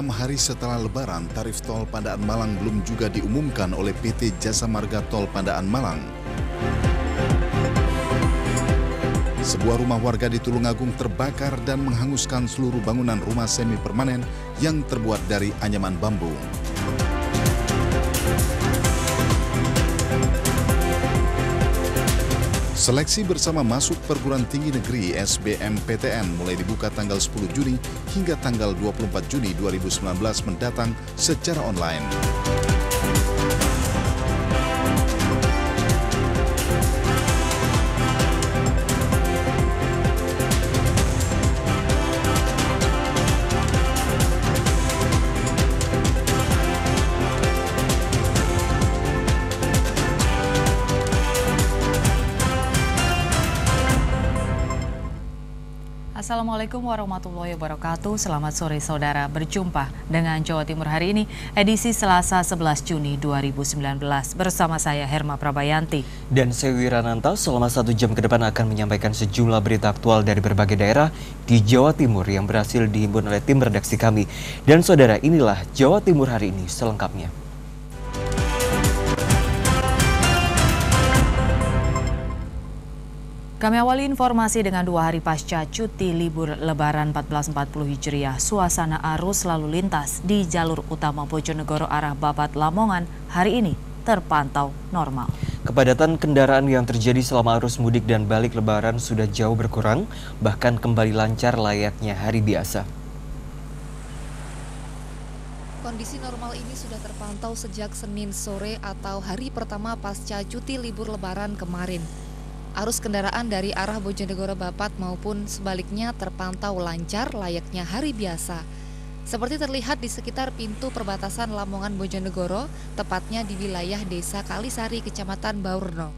Enam hari setelah lebaran, tarif tol Pandaan Malang belum juga diumumkan oleh PT Jasa Marga Tol Pandaan Malang. Sebuah rumah warga di Tulungagung terbakar dan menghanguskan seluruh bangunan rumah semi permanen yang terbuat dari anyaman bambu. Seleksi bersama masuk perguruan tinggi negeri SBMPTN mulai dibuka tanggal 10 Juni hingga tanggal 24 Juni 2019 mendatang secara online. Assalamualaikum warahmatullahi wabarakatuh. Selamat sore saudara. Berjumpa dengan Jawa Timur hari ini, edisi Selasa 11 Juni 2019. Bersama saya Herma Prabayanti. Dan saya Wirananta selama satu jam ke depan akan menyampaikan sejumlah berita aktual dari berbagai daerah di Jawa Timur yang berhasil dihimpun oleh tim redaksi kami. Dan saudara, inilah Jawa Timur hari ini selengkapnya. Kami awali informasi dengan dua hari pasca cuti libur Lebaran 1440 Hijriah. Suasana arus lalu lintas di jalur utama Bojonegoro arah Babat Lamongan hari ini terpantau normal. Kepadatan kendaraan yang terjadi selama arus mudik dan balik lebaran sudah jauh berkurang, bahkan kembali lancar layaknya hari biasa. Kondisi normal ini sudah terpantau sejak Senin sore atau hari pertama pasca cuti libur lebaran kemarin. Arus kendaraan dari arah Bojonegoro Bapat maupun sebaliknya terpantau lancar layaknya hari biasa. Seperti terlihat di sekitar pintu perbatasan Lamongan Bojonegoro, tepatnya di wilayah Desa Kalisari, Kecamatan Baurno.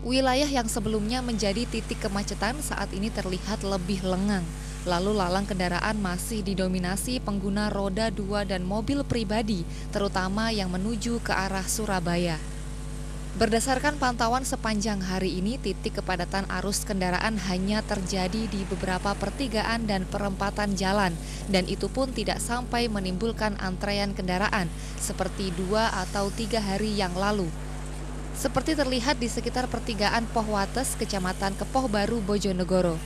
Wilayah yang sebelumnya menjadi titik kemacetan saat ini terlihat lebih lengang. Lalu lalang kendaraan masih didominasi pengguna roda dua dan mobil pribadi, terutama yang menuju ke arah Surabaya. Berdasarkan pantauan sepanjang hari ini, titik kepadatan arus kendaraan hanya terjadi di beberapa pertigaan dan perempatan jalan, dan itu pun tidak sampai menimbulkan antrean kendaraan seperti dua atau tiga hari yang lalu. Seperti terlihat di sekitar pertigaan Pohwates, Kecamatan Kepoh Baru, Bojonegoro.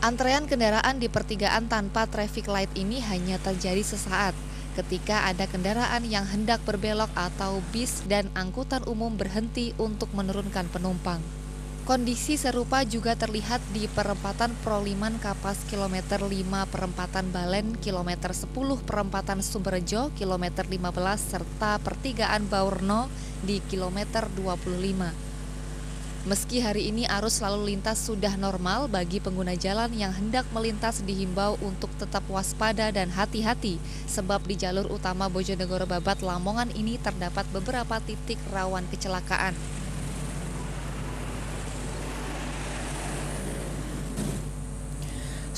Antrean kendaraan di pertigaan tanpa traffic light ini hanya terjadi sesaat, ketika ada kendaraan yang hendak berbelok atau bis dan angkutan umum berhenti untuk menurunkan penumpang. Kondisi serupa juga terlihat di perempatan Proliman Kapas kilometer 5 perempatan Balen, kilometer 10 perempatan Sumberjo, kilometer 15 serta pertigaan Baurno di kilometer 25. Meski hari ini arus lalu lintas sudah normal bagi pengguna jalan yang hendak melintas dihimbau untuk tetap waspada dan hati-hati sebab di jalur utama Bojonegoro Babat Lamongan ini terdapat beberapa titik rawan kecelakaan.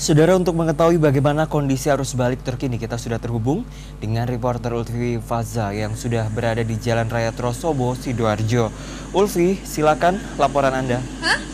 Saudara untuk mengetahui bagaimana kondisi arus balik terkini kita sudah terhubung dengan reporter Ulfi Faza yang sudah berada di Jalan Raya Trosobo, Sidoarjo. Ulfi, silakan laporan Anda. Hah?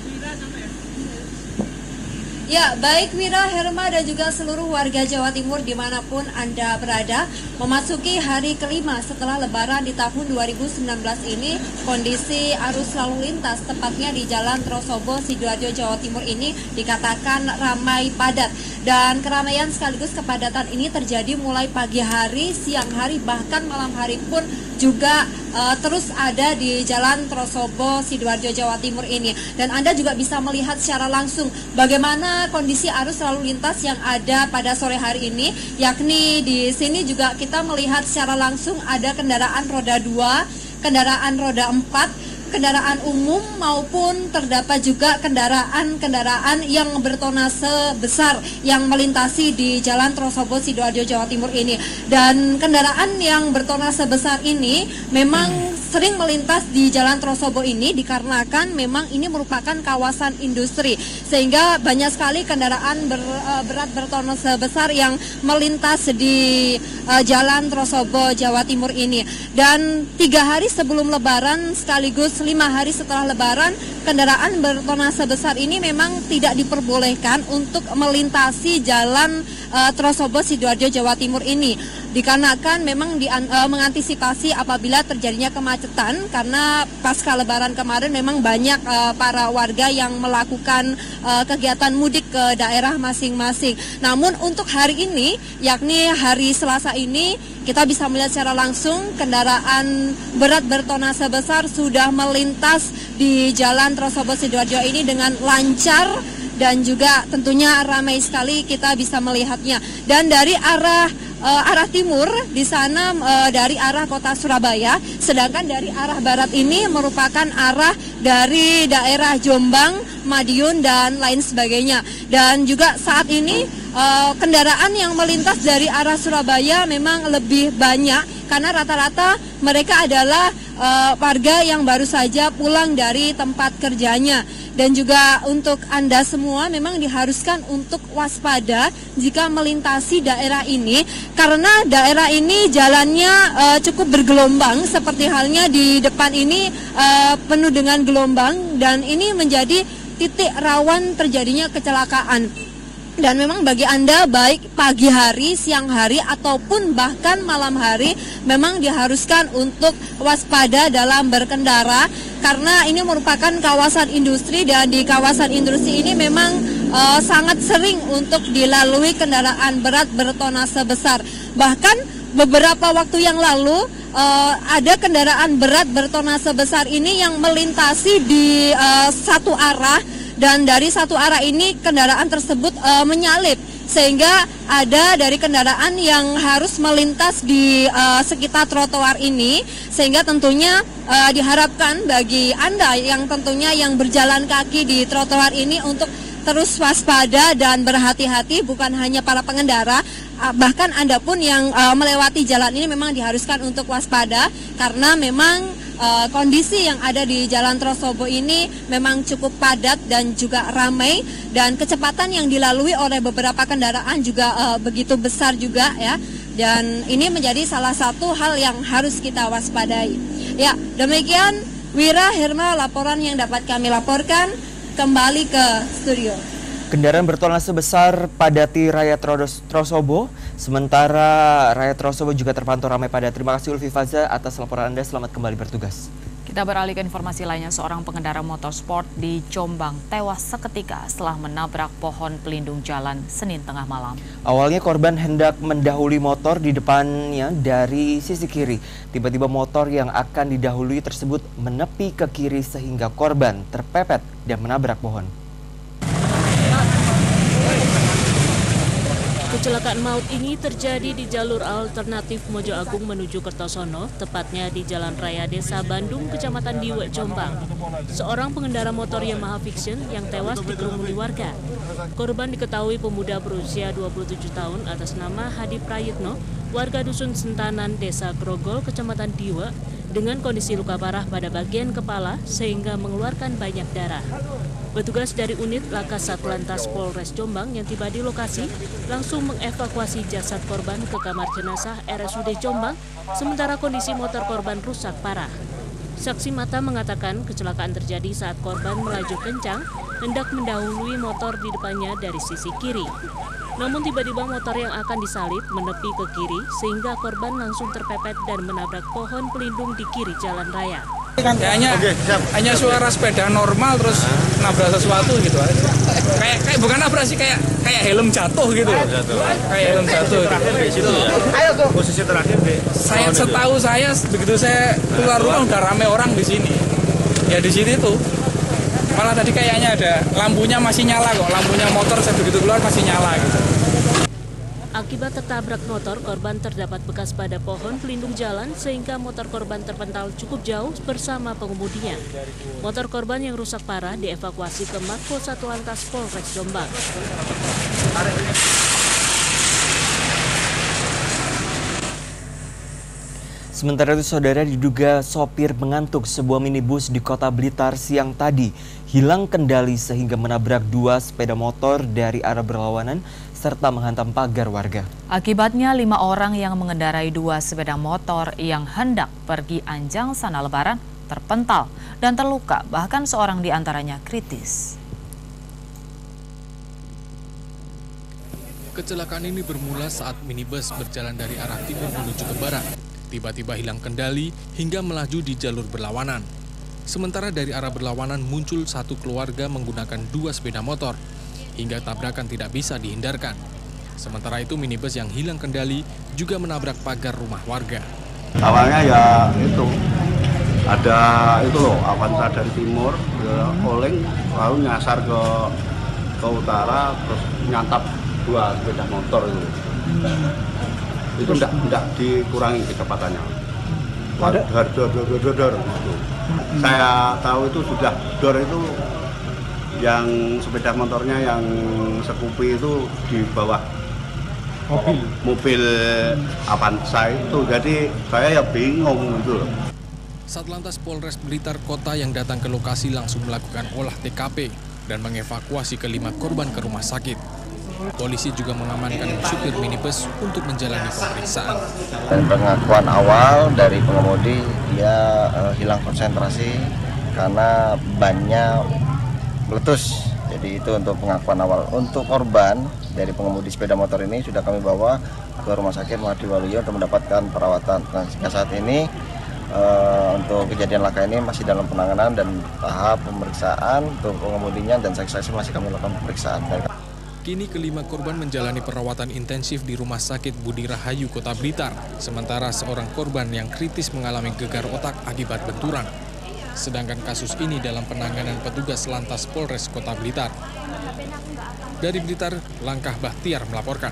Ya, baik Wira, Herma, dan juga seluruh warga Jawa Timur di mana pun Anda berada, memasuki hari kelima setelah lebaran di tahun 2019 ini, kondisi arus lalu lintas, tepatnya di Jalan Trosobo, Sidoarjo, Jawa Timur ini dikatakan ramai padat. Dan keramaian sekaligus kepadatan ini terjadi mulai pagi hari, siang hari, bahkan malam hari pun juga uh, terus ada di Jalan Trosobo, Sidoarjo, Jawa Timur ini. Dan Anda juga bisa melihat secara langsung bagaimana kondisi arus lalu lintas yang ada pada sore hari ini, yakni di sini juga kita melihat secara langsung ada kendaraan roda 2, kendaraan roda 4, kendaraan umum maupun terdapat juga kendaraan-kendaraan yang bertonase besar yang melintasi di Jalan Trosobo Sidoarjo Jawa Timur ini. Dan kendaraan yang bertonase besar ini memang sering melintas di Jalan Trosobo ini dikarenakan memang ini merupakan kawasan industri. Sehingga banyak sekali kendaraan ber, uh, berat bertona sebesar yang melintas di uh, Jalan Trosobo Jawa Timur ini. Dan tiga hari sebelum Lebaran sekaligus lima hari setelah Lebaran kendaraan bertona sebesar ini memang tidak diperbolehkan untuk melintasi Jalan uh, Trosobo Sidoarjo Jawa Timur ini dikarenakan memang di, uh, mengantisipasi apabila terjadinya kemacetan karena pasca lebaran kemarin memang banyak uh, para warga yang melakukan uh, kegiatan mudik ke daerah masing-masing. Namun untuk hari ini yakni hari Selasa ini kita bisa melihat secara langsung kendaraan berat bertona sebesar sudah melintas di Jalan Trosobo Sidoarjo ini dengan lancar dan juga tentunya ramai sekali kita bisa melihatnya. Dan dari arah uh, arah timur di sana uh, dari arah kota Surabaya, sedangkan dari arah barat ini merupakan arah dari daerah Jombang, Madiun dan lain sebagainya. Dan juga saat ini uh, kendaraan yang melintas dari arah Surabaya memang lebih banyak karena rata-rata mereka adalah uh, warga yang baru saja pulang dari tempat kerjanya. Dan juga untuk Anda semua memang diharuskan untuk waspada jika melintasi daerah ini karena daerah ini jalannya uh, cukup bergelombang. Seperti halnya di depan ini uh, penuh dengan gelombang dan ini menjadi titik rawan terjadinya kecelakaan. Dan memang bagi Anda baik pagi hari, siang hari ataupun bahkan malam hari memang diharuskan untuk waspada dalam berkendara karena ini merupakan kawasan industri dan di kawasan industri ini memang uh, sangat sering untuk dilalui kendaraan berat bertona sebesar. Bahkan beberapa waktu yang lalu uh, ada kendaraan berat bertona sebesar ini yang melintasi di uh, satu arah dan dari satu arah ini kendaraan tersebut uh, menyalip sehingga ada dari kendaraan yang harus melintas di uh, sekitar trotoar ini sehingga tentunya uh, diharapkan bagi Anda yang tentunya yang berjalan kaki di trotoar ini untuk terus waspada dan berhati-hati bukan hanya para pengendara bahkan Anda pun yang uh, melewati jalan ini memang diharuskan untuk waspada karena memang uh, kondisi yang ada di Jalan Trosobo ini memang cukup padat dan juga ramai dan kecepatan yang dilalui oleh beberapa kendaraan juga uh, begitu besar juga ya dan ini menjadi salah satu hal yang harus kita waspadai. Ya, demikian Wira Herma laporan yang dapat kami laporkan kembali ke studio. Kendaraan bertolak sebesar padati Raya Trosobo, sementara Raya Trosobo juga terpantau ramai pada. Terima kasih Ulfi Faza atas laporan Anda, selamat kembali bertugas. Kita beralih ke informasi lainnya, seorang pengendara motorsport di Jombang tewas seketika setelah menabrak pohon pelindung jalan Senin tengah malam. Awalnya korban hendak mendahului motor di depannya dari sisi kiri. Tiba-tiba motor yang akan didahului tersebut menepi ke kiri sehingga korban terpepet dan menabrak pohon. Kecelakaan maut ini terjadi di jalur alternatif Mojo Agung menuju Kertosono, tepatnya di Jalan Raya Desa Bandung, Kecamatan Diwe, Jombang. Seorang pengendara motor Yamaha Fiction yang tewas dikerumuni warga. Korban diketahui pemuda berusia 27 tahun atas nama Hadi Prayitno, warga Dusun Sentanan, Desa Grogol, Kecamatan Diwe, dengan kondisi luka parah pada bagian kepala sehingga mengeluarkan banyak darah. Petugas dari unit Laka Satlantas Polres Jombang yang tiba di lokasi langsung mengevakuasi jasad korban ke kamar jenazah RSUD Jombang, sementara kondisi motor korban rusak parah. Saksi mata mengatakan kecelakaan terjadi saat korban melaju kencang hendak mendahului motor di depannya dari sisi kiri. Namun tiba-tiba motor yang akan disalip menepi ke kiri sehingga korban langsung terpepet dan menabrak pohon pelindung di kiri jalan raya. Kan hanya hanya suara sepeda normal terus nabrak sesuatu gitu aja kayak kayak bukan nabrak sih kayak kayak helm jatuh gitu. Jatuh. kayak helm jatuh terakhir di situ ya? ayo tuh posisi terakhir di saya setahu saya begitu saya keluar rumah udah rame orang di sini. Ya di sini tuh malah tadi kayaknya ada lampunya masih nyala kok lampunya motor saya begitu keluar masih nyala gitu Akibat tertabrak motor, korban terdapat bekas pada pohon pelindung jalan sehingga motor korban terpental cukup jauh bersama pengemudinya. Motor korban yang rusak parah dievakuasi ke Mako Lantas Polres Jombang. Sementara itu saudara diduga sopir mengantuk sebuah minibus di kota Blitar siang tadi hilang kendali sehingga menabrak dua sepeda motor dari arah berlawanan serta menghantam pagar warga. Akibatnya lima orang yang mengendarai dua sepeda motor yang hendak pergi anjang sana lebaran terpental dan terluka bahkan seorang di antaranya kritis. Kecelakaan ini bermula saat minibus berjalan dari arah timur menuju ke barat. Tiba-tiba hilang kendali hingga melaju di jalur berlawanan. Sementara dari arah berlawanan muncul satu keluarga menggunakan dua sepeda motor. Hingga tabrakan tidak bisa dihindarkan. Sementara itu minibus yang hilang kendali juga menabrak pagar rumah warga. Awalnya ya itu ada itu loh Avanza dari timur ke Oleng lalu nyasar ke ke utara terus nyantap dua sepeda motor itu itu enggak enggak dikurangi kecepatannya ada? dor dor dor dor dor gitu. saya tahu itu sudah dor itu yang sepeda motornya yang sekupi itu di bawah mobil. Mobil Avanza itu. Jadi saya ya bingung gitu loh. Satlantas Polres Blitar Kota yang datang ke lokasi langsung melakukan olah TKP dan mengevakuasi kelima korban ke rumah sakit. Polisi juga mengamankan supir minibus untuk menjalani pemeriksaan. Dan pengakuan awal dari pengemudi dia uh, hilang konsentrasi karena bannya meletus. Jadi itu untuk pengakuan awal. Untuk korban dari pengemudi sepeda motor ini sudah kami bawa ke rumah sakit Mahdi Waluyo untuk mendapatkan perawatan. Nah, saat ini uh, untuk kejadian laka ini masih dalam penanganan dan tahap pemeriksaan untuk pengemudinya dan saksi-saksi masih kami lakukan pemeriksaan. Kini kelima korban menjalani perawatan intensif di Rumah Sakit Budi Rahayu, Kota Blitar. Sementara seorang korban yang kritis mengalami gegar otak akibat benturan. Sedangkan kasus ini dalam penanganan petugas lantas Polres Kota Blitar. Dari Blitar, Langkah Bahtiar melaporkan.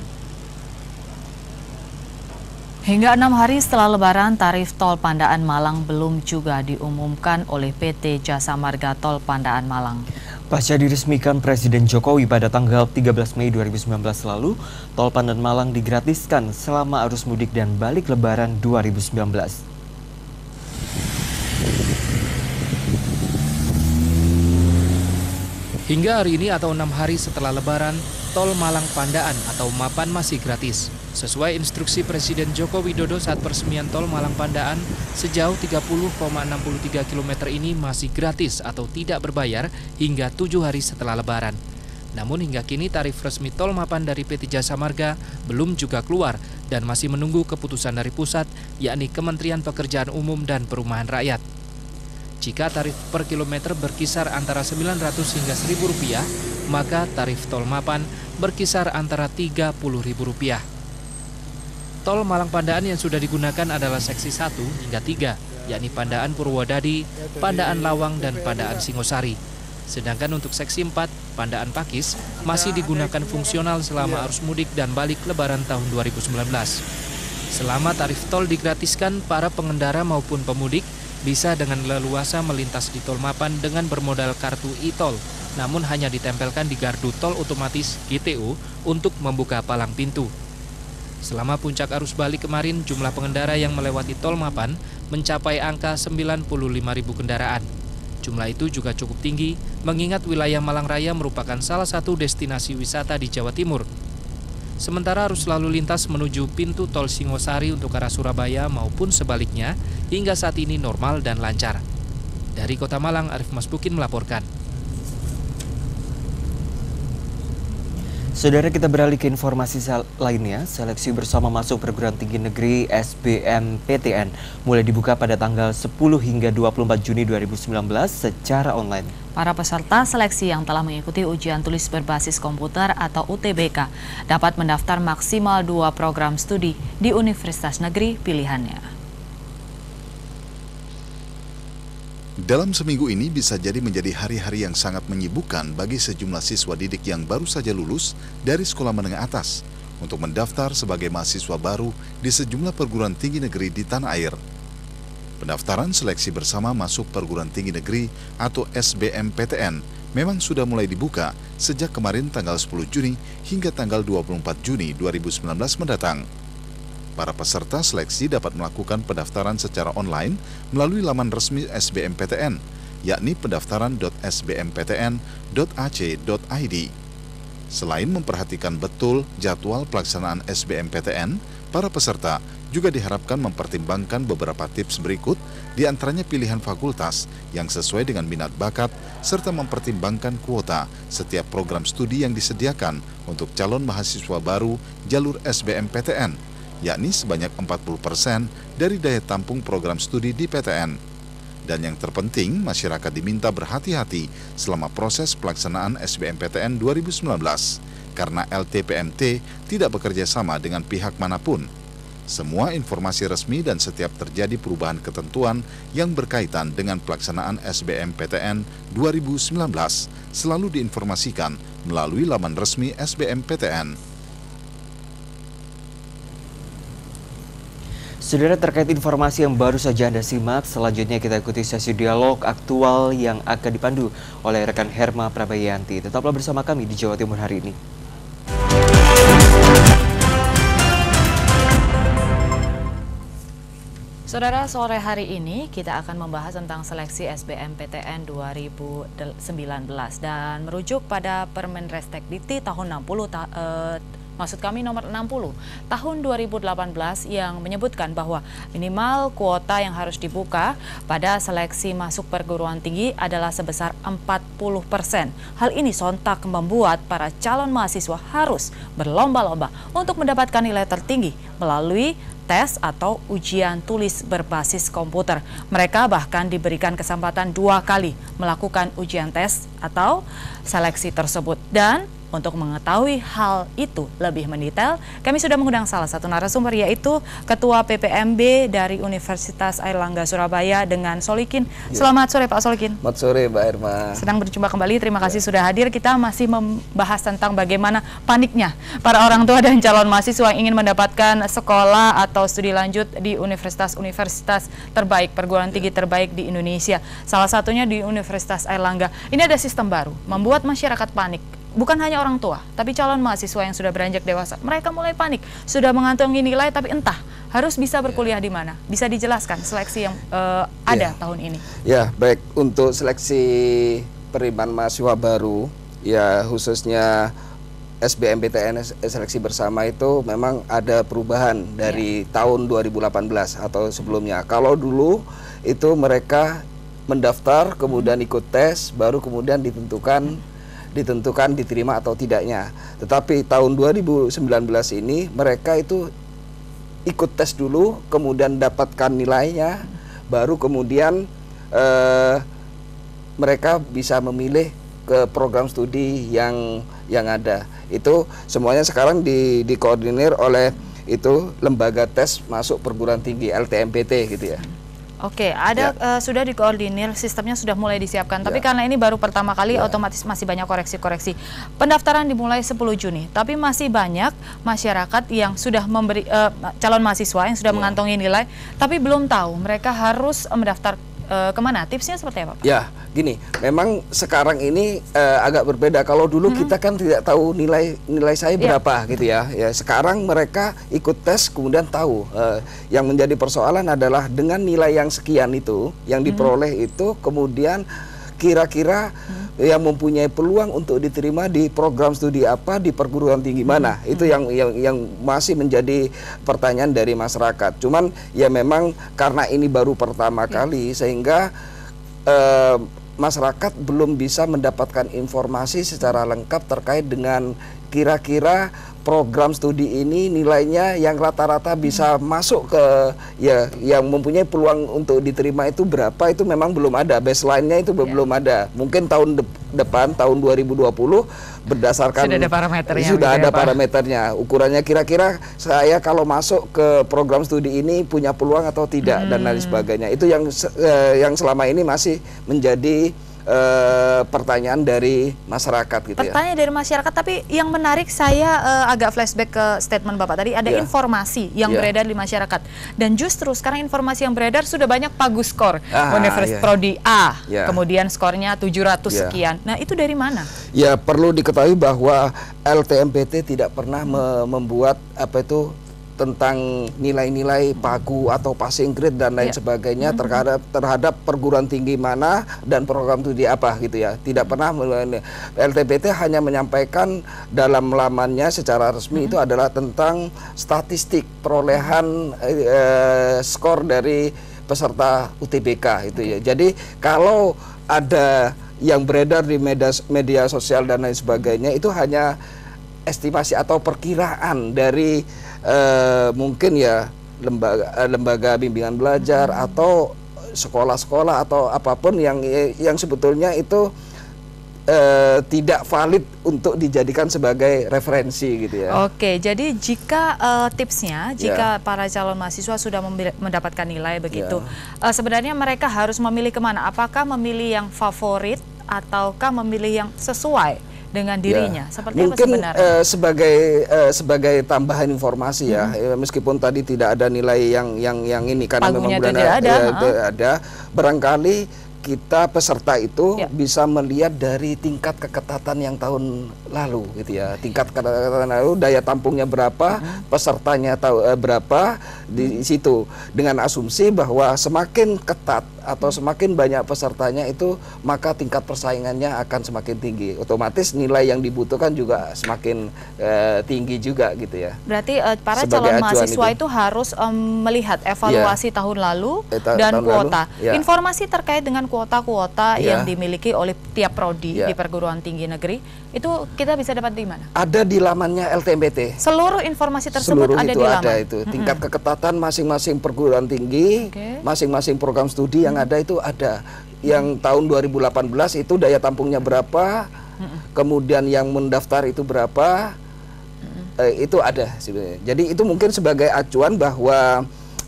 Hingga enam hari setelah lebaran, tarif tol Pandaan Malang belum juga diumumkan oleh PT Jasa Marga Tol Pandaan Malang. Pasca diresmikan Presiden Jokowi pada tanggal 13 Mei 2019 lalu, tol Pandaan Malang digratiskan selama arus mudik dan balik lebaran 2019. Hingga hari ini atau enam hari setelah lebaran, tol Malang Pandaan atau Mapan masih gratis. Sesuai instruksi Presiden Joko Widodo saat peresmian tol Malang Pandaan, sejauh 30,63 km ini masih gratis atau tidak berbayar hingga tujuh hari setelah lebaran. Namun hingga kini tarif resmi tol Mapan dari PT Jasa Marga belum juga keluar dan masih menunggu keputusan dari pusat, yakni Kementerian Pekerjaan Umum dan Perumahan Rakyat. Jika tarif per kilometer berkisar antara 900 hingga 1000 rupiah, maka tarif tol Mapan berkisar antara Rp30.000. Tol Malang Pandaan yang sudah digunakan adalah seksi 1 hingga 3, yakni Pandaan Purwodadi, Pandaan Lawang, dan Pandaan Singosari. Sedangkan untuk seksi 4, Pandaan Pakis, masih digunakan fungsional selama arus mudik dan balik lebaran tahun 2019. Selama tarif tol digratiskan, para pengendara maupun pemudik bisa dengan leluasa melintas di tol mapan dengan bermodal kartu e-tol, namun hanya ditempelkan di gardu tol otomatis GTO untuk membuka palang pintu. Selama puncak arus balik kemarin, jumlah pengendara yang melewati tol Mapan mencapai angka 95 ribu kendaraan. Jumlah itu juga cukup tinggi, mengingat wilayah Malang Raya merupakan salah satu destinasi wisata di Jawa Timur. Sementara arus lalu lintas menuju pintu tol Singosari untuk arah Surabaya maupun sebaliknya hingga saat ini normal dan lancar. Dari Kota Malang, Arif Masbukin melaporkan. Saudara kita beralih ke informasi lainnya, seleksi bersama masuk perguruan tinggi negeri SBMPTN mulai dibuka pada tanggal 10 hingga 24 Juni 2019 secara online. Para peserta seleksi yang telah mengikuti ujian tulis berbasis komputer atau UTBK dapat mendaftar maksimal dua program studi di universitas negeri pilihannya. Dalam seminggu ini bisa jadi menjadi hari-hari yang sangat menyibukkan bagi sejumlah siswa didik yang baru saja lulus dari sekolah menengah atas untuk mendaftar sebagai mahasiswa baru di sejumlah perguruan tinggi negeri di tanah air. Pendaftaran seleksi bersama masuk perguruan tinggi negeri atau SBMPTN memang sudah mulai dibuka sejak kemarin tanggal 10 Juni hingga tanggal 24 Juni 2019 mendatang. Para peserta seleksi dapat melakukan pendaftaran secara online melalui laman resmi SBMPTN, yakni pendaftaran.sbmptn.ac.id. Selain memperhatikan betul jadwal pelaksanaan SBMPTN, para peserta juga diharapkan mempertimbangkan beberapa tips berikut, di antaranya pilihan fakultas yang sesuai dengan minat bakat, serta mempertimbangkan kuota setiap program studi yang disediakan untuk calon mahasiswa baru jalur SBMPTN, yakni sebanyak 40% dari daya tampung program studi di PTN. Dan yang terpenting, masyarakat diminta berhati-hati selama proses pelaksanaan SBMPTN 2019, karena LTPMT tidak bekerja sama dengan pihak mana pun, semua informasi resmi dan setiap terjadi perubahan ketentuan yang berkaitan dengan pelaksanaan SBMPTN 2019 selalu diinformasikan melalui laman resmi SBMPTN. Saudara terkait informasi yang baru saja Anda simak, selanjutnya kita ikuti sesi dialog aktual yang akan dipandu oleh rekan Herma Prabayanti. Tetaplah bersama kami di Jawa Timur hari ini. Saudara, sore hari ini kita akan membahas tentang seleksi SBMPTN 2019 dan merujuk pada Permenristek Dikti tahun 60 ta eh, maksud kami nomor 60 tahun 2018 yang menyebutkan bahwa minimal kuota yang harus dibuka pada seleksi masuk perguruan tinggi adalah sebesar 40 persen. Hal ini sontak membuat para calon mahasiswa harus berlomba-lomba untuk mendapatkan nilai tertinggi melalui tes atau ujian tulis berbasis komputer. Mereka bahkan diberikan kesempatan dua kali melakukan ujian tes atau seleksi tersebut. Dan untuk mengetahui hal itu lebih mendetail, kami sudah mengundang salah satu narasumber yaitu Ketua PPMB dari Universitas Airlangga Surabaya dengan Solikin. Ya. Selamat sore Pak Solikin. Selamat sore Mbak Irma. Sedang berjumpa kembali, terima kasih ya. sudah hadir. Kita masih membahas tentang bagaimana paniknya para orang tua dan calon mahasiswa yang ingin mendapatkan sekolah atau studi lanjut di universitas-universitas terbaik, perguruan tinggi ya. terbaik di Indonesia. Salah satunya di Universitas Airlangga. Ini ada sistem baru, membuat masyarakat panik bukan hanya orang tua, tapi calon mahasiswa yang sudah beranjak dewasa. Mereka mulai panik, sudah mengantongi nilai tapi entah harus bisa berkuliah di mana. Bisa dijelaskan seleksi yang uh, ada ya. tahun ini? Ya, baik untuk seleksi penerimaan mahasiswa baru ya khususnya SBMPTN seleksi bersama itu memang ada perubahan dari ya. tahun 2018 atau sebelumnya. Kalau dulu itu mereka mendaftar kemudian ikut tes baru kemudian ditentukan ditentukan diterima atau tidaknya. Tetapi tahun 2019 ini mereka itu ikut tes dulu, kemudian dapatkan nilainya, baru kemudian eh, mereka bisa memilih ke program studi yang yang ada. Itu semuanya sekarang di dikoordinir oleh itu lembaga tes masuk perguruan tinggi LTMPT gitu ya. Oke, ada ya. uh, sudah dikoordinir, sistemnya sudah mulai disiapkan. Tapi ya. karena ini baru pertama kali, ya. otomatis masih banyak koreksi-koreksi. Pendaftaran dimulai 10 Juni, tapi masih banyak masyarakat yang sudah memberi uh, calon mahasiswa yang sudah ya. mengantongi nilai, tapi belum tahu mereka harus mendaftar uh, ke mana? Tipsnya seperti apa, Pak? Ya, gini, memang sekarang ini uh, agak berbeda. Kalau dulu hmm. kita kan tidak tahu nilai nilai saya iya. berapa ya. gitu ya. Ya, sekarang mereka ikut tes kemudian tahu. Uh, yang menjadi persoalan adalah dengan nilai yang sekian itu, yang diperoleh hmm. itu kemudian kira-kira hmm. yang mempunyai peluang untuk diterima di program studi apa di perguruan tinggi hmm. mana hmm. itu yang yang yang masih menjadi pertanyaan dari masyarakat cuman ya memang karena ini baru pertama ya. kali sehingga eh, masyarakat belum bisa mendapatkan informasi secara lengkap terkait dengan kira-kira program studi ini nilainya yang rata-rata bisa hmm. masuk ke ya yang mempunyai peluang untuk diterima itu berapa itu memang belum ada baseline-nya itu yeah. belum ada mungkin tahun de depan tahun 2020 berdasarkan sudah ada parameternya sudah ada ya, parameternya ukurannya kira-kira saya kalau masuk ke program studi ini punya peluang atau tidak hmm. dan lain sebagainya itu yang eh, yang selama ini masih menjadi uh, pertanyaan dari masyarakat gitu pertanyaan ya. Pertanyaan dari masyarakat tapi yang menarik saya uh, agak flashback ke statement Bapak tadi ada yeah. informasi yang yeah. beredar di masyarakat dan justru sekarang informasi yang beredar sudah banyak pagus skor ah, Universitas yeah. Prodi A yeah. kemudian skornya 700 yeah. sekian. Nah, itu dari mana? Ya, perlu diketahui bahwa LTMPT tidak pernah me membuat apa itu tentang nilai-nilai pagu atau passing grade dan lain Ya. sebagainya terhadap terhadap perguruan tinggi mana dan program studi apa gitu ya. Tidak pernah LTBT hanya menyampaikan dalam lamannya secara resmi itu adalah tentang statistik perolehan eh, eh, skor dari peserta UTBK itu ya. Jadi kalau ada yang beredar di media, media sosial dan lain sebagainya itu hanya estimasi atau perkiraan dari eh, mungkin ya lembaga eh, lembaga bimbingan belajar atau sekolah-sekolah atau apa pun yang yang sebetulnya itu eh, tidak valid untuk dijadikan sebagai referensi gitu ya. Oke, jadi jika eh, tipsnya, jika para calon mahasiswa sudah mendapatkan nilai begitu, eh, sebenarnya mereka harus memilih ke mana? Apakah memilih yang favorit ataukah memilih yang sesuai dengan dirinya? Seperti apa Mungkin sebenarnya? eh, sebagai eh, sebagai tambahan informasi ya, eh, meskipun tadi tidak ada nilai yang yang yang ini karena Pagunya memang bulan tidak ada, eh, ha? tidak ada, barangkali kita peserta itu Ya. bisa melihat dari tingkat keketatan yang tahun lalu gitu ya. Tingkat keketatan lalu daya tampungnya berapa, Mm-hmm. pesertanya tahu eh, berapa di situ dengan asumsi bahwa semakin ketat atau semakin banyak pesertanya itu maka tingkat persaingannya akan semakin tinggi. Otomatis nilai yang dibutuhkan juga semakin eh, tinggi juga gitu ya. Berarti eh, para sebagai calon mahasiswa itu. itu, harus em, melihat evaluasi tahun lalu Eh, ta- dan tahun lalu, kuota. ya. Informasi terkait dengan kuota-kuota Ya. yang dimiliki oleh tiap prodi Ya. di perguruan tinggi negeri itu kita bisa dapat di mana? Ada di lamannya LTMBT. Seluruh informasi tersebut Seluruh ada itu di laman. ada itu. Tingkat keketatan masing-masing perguruan tinggi, masing-masing program studi yang ada itu ada. Yang tahun 2018 itu daya tampungnya berapa, kemudian yang mendaftar itu berapa, eh, itu ada sebenarnya. Jadi itu mungkin sebagai acuan bahwa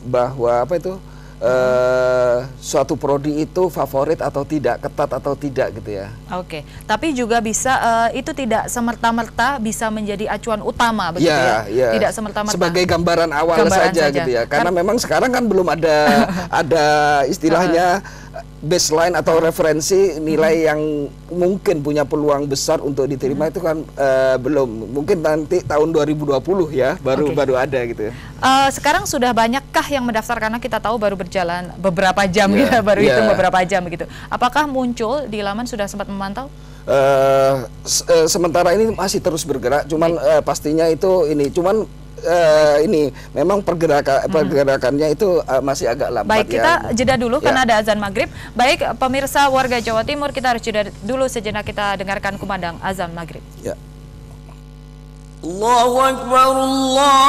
bahwa apa itu eh, suatu prodi itu favorit atau tidak, ketat atau tidak gitu ya. Oke, tapi juga bisa eh, itu tidak semerta-merta bisa menjadi acuan utama begitu ya? ya. Tidak semerta-merta. Sebagai gambaran awal Gambaran saja, saja. gitu ya. Karena Kan- memang sekarang kan belum ada ada istilahnya baseline atau referensi nilai yang mungkin punya peluang besar untuk diterima itu kan eh, belum. Mungkin nanti tahun 2020 ya baru Oke. baru ada gitu. Eh, sekarang sudah banyakkah yang mendaftar karena kita tahu baru berjalan beberapa jam Ya, ya, baru ya. hitung beberapa jam begitu. Apakah muncul di laman sudah sempat memantau? Eh, se- eh, sementara ini masih terus bergerak, cuman eh, pastinya itu ini, cuman eh, ini memang pergerakan pergerakannya itu eh, masih agak lambat Baik, ya. kita jeda dulu Ya. karena ada azan maghrib. Baik, pemirsa warga Jawa Timur, kita harus jeda dulu sejenak kita dengarkan kumandang azan maghrib. Ya. Allahu Akbar Allahu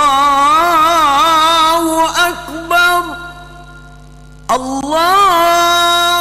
Akbar Allahu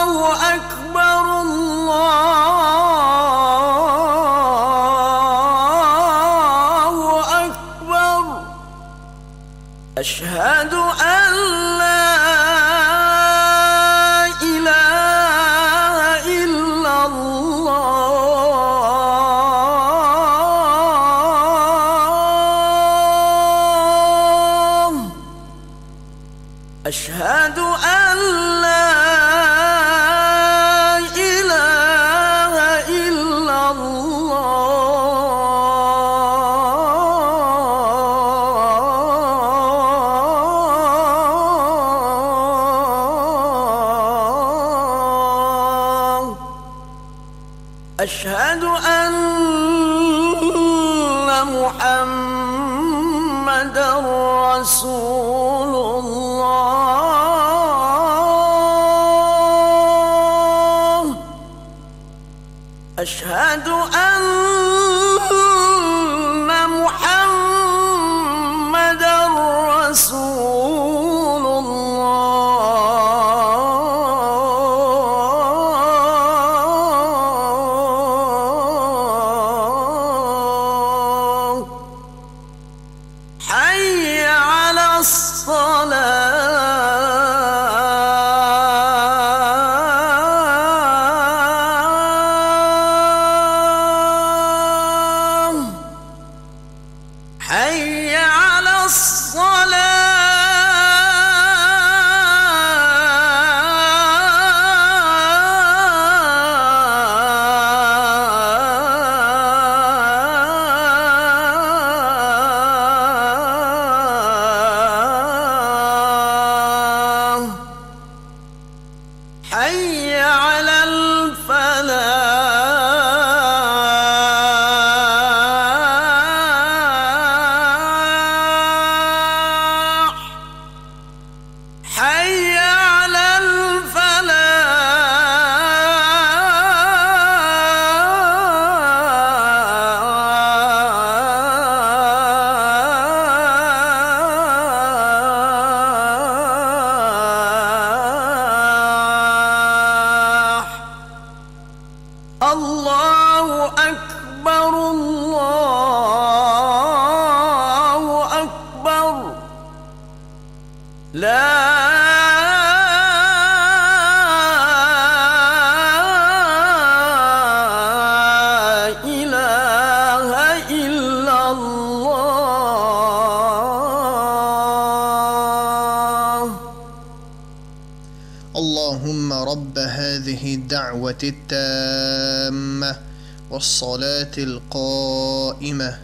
القائمة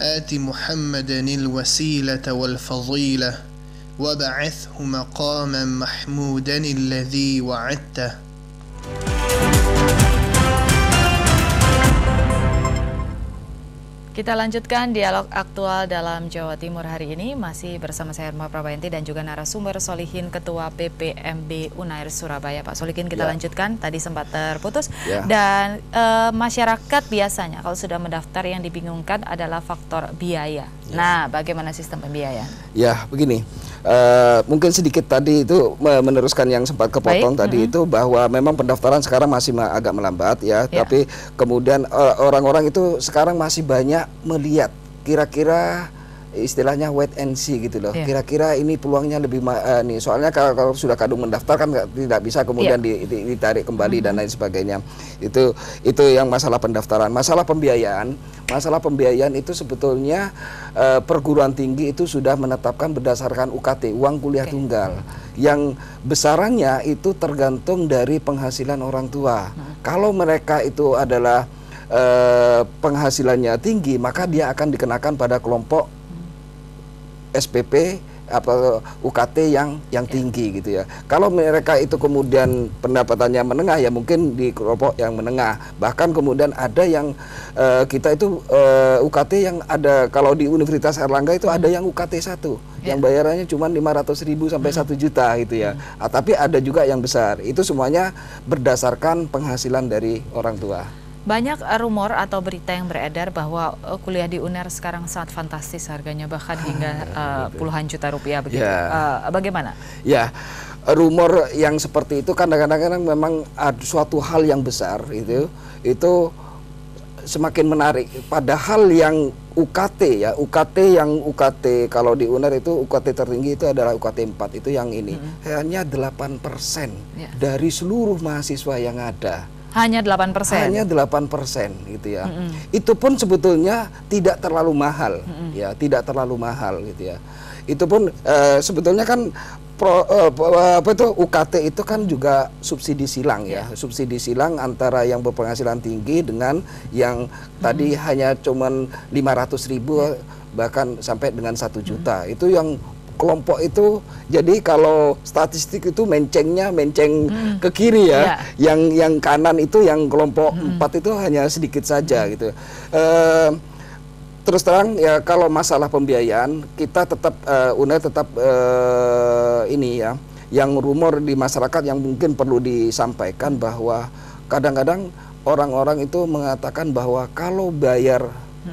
آت محمدا الوسيلة والفضيلة وبعثه مقاما محمودا الذي وعدته Kita lanjutkan dialog aktual dalam Jawa Timur hari ini masih bersama saya Herma Prabayanti dan juga narasumber Solihin Ketua PPMB Unair Surabaya Pak Solihin kita Ya. lanjutkan tadi sempat terputus Ya. dan eh, masyarakat biasanya kalau sudah mendaftar yang dibingungkan adalah faktor biaya. Nah, bagaimana sistem pembiayaan? Ya, begini. Eh, mungkin sedikit tadi itu me- meneruskan yang sempat kepotong Baik, tadi mm-mm. itu bahwa memang pendaftaran sekarang masih ma- agak melambat ya, Ya. tapi kemudian eh, orang-orang itu sekarang masih banyak melihat kira-kira istilahnya wait and see gitu loh. Ya. Kira-kira ini peluangnya lebih eh, nih. Soalnya kalau, kalau sudah kadung mendaftar kan tidak bisa kemudian Ya. di- di- ditarik kembali dan lain sebagainya. Itu itu yang masalah pendaftaran. Masalah pembiayaan, masalah pembiayaan itu sebetulnya eh, perguruan tinggi itu sudah menetapkan berdasarkan UKT, uang kuliah tunggal. Yang besarannya itu tergantung dari penghasilan orang tua. Kalau mereka itu adalah eh, penghasilannya tinggi, maka dia akan dikenakan pada kelompok SPP apa UKT yang yang tinggi gitu ya. Kalau mereka itu kemudian pendapatannya menengah ya mungkin di kelompok yang menengah. Bahkan kemudian ada yang eh, kita itu eh, UKT yang ada kalau di Universitas Erlangga itu ada yang UKT 1 yang bayarannya cuma 500 ribu sampai 1 juta gitu ya. Ah, tapi ada juga yang besar. Itu semuanya berdasarkan penghasilan dari orang tua. Banyak rumor atau berita yang beredar bahwa eh, kuliah di UNER sekarang sangat fantastis harganya bahkan hingga eh, puluhan juta rupiah begitu. Ya. Eh, bagaimana? Ya, rumor yang seperti itu kan kadang-kadang memang ada suatu hal yang besar itu itu semakin menarik. Padahal yang UKT ya, UKT yang UKT kalau di UNER itu UKT tertinggi itu adalah UKT 4 itu yang ini hanya 8% Ya. dari seluruh mahasiswa yang ada. Hanya 8%. Hanya 8% gitu ya. Itu pun sebetulnya tidak terlalu mahal ya, tidak terlalu mahal gitu ya. Itu pun eh, sebetulnya kan pro, eh, apa itu UKT itu kan juga subsidi silang ya. Subsidi silang antara yang berpenghasilan tinggi dengan yang tadi hanya cuman 500 ribu bahkan sampai dengan satu juta. Itu yang kelompok itu jadi kalau statistik itu mencengnya menceng ke kiri ya yang yang kanan itu yang kelompok empat itu hanya sedikit saja gitu. Eh, terus terang ya kalau masalah pembiayaan kita tetap eh, UNER tetap eh, ini ya yang rumor di masyarakat yang mungkin perlu disampaikan bahwa kadang-kadang orang-orang itu mengatakan bahwa kalau bayar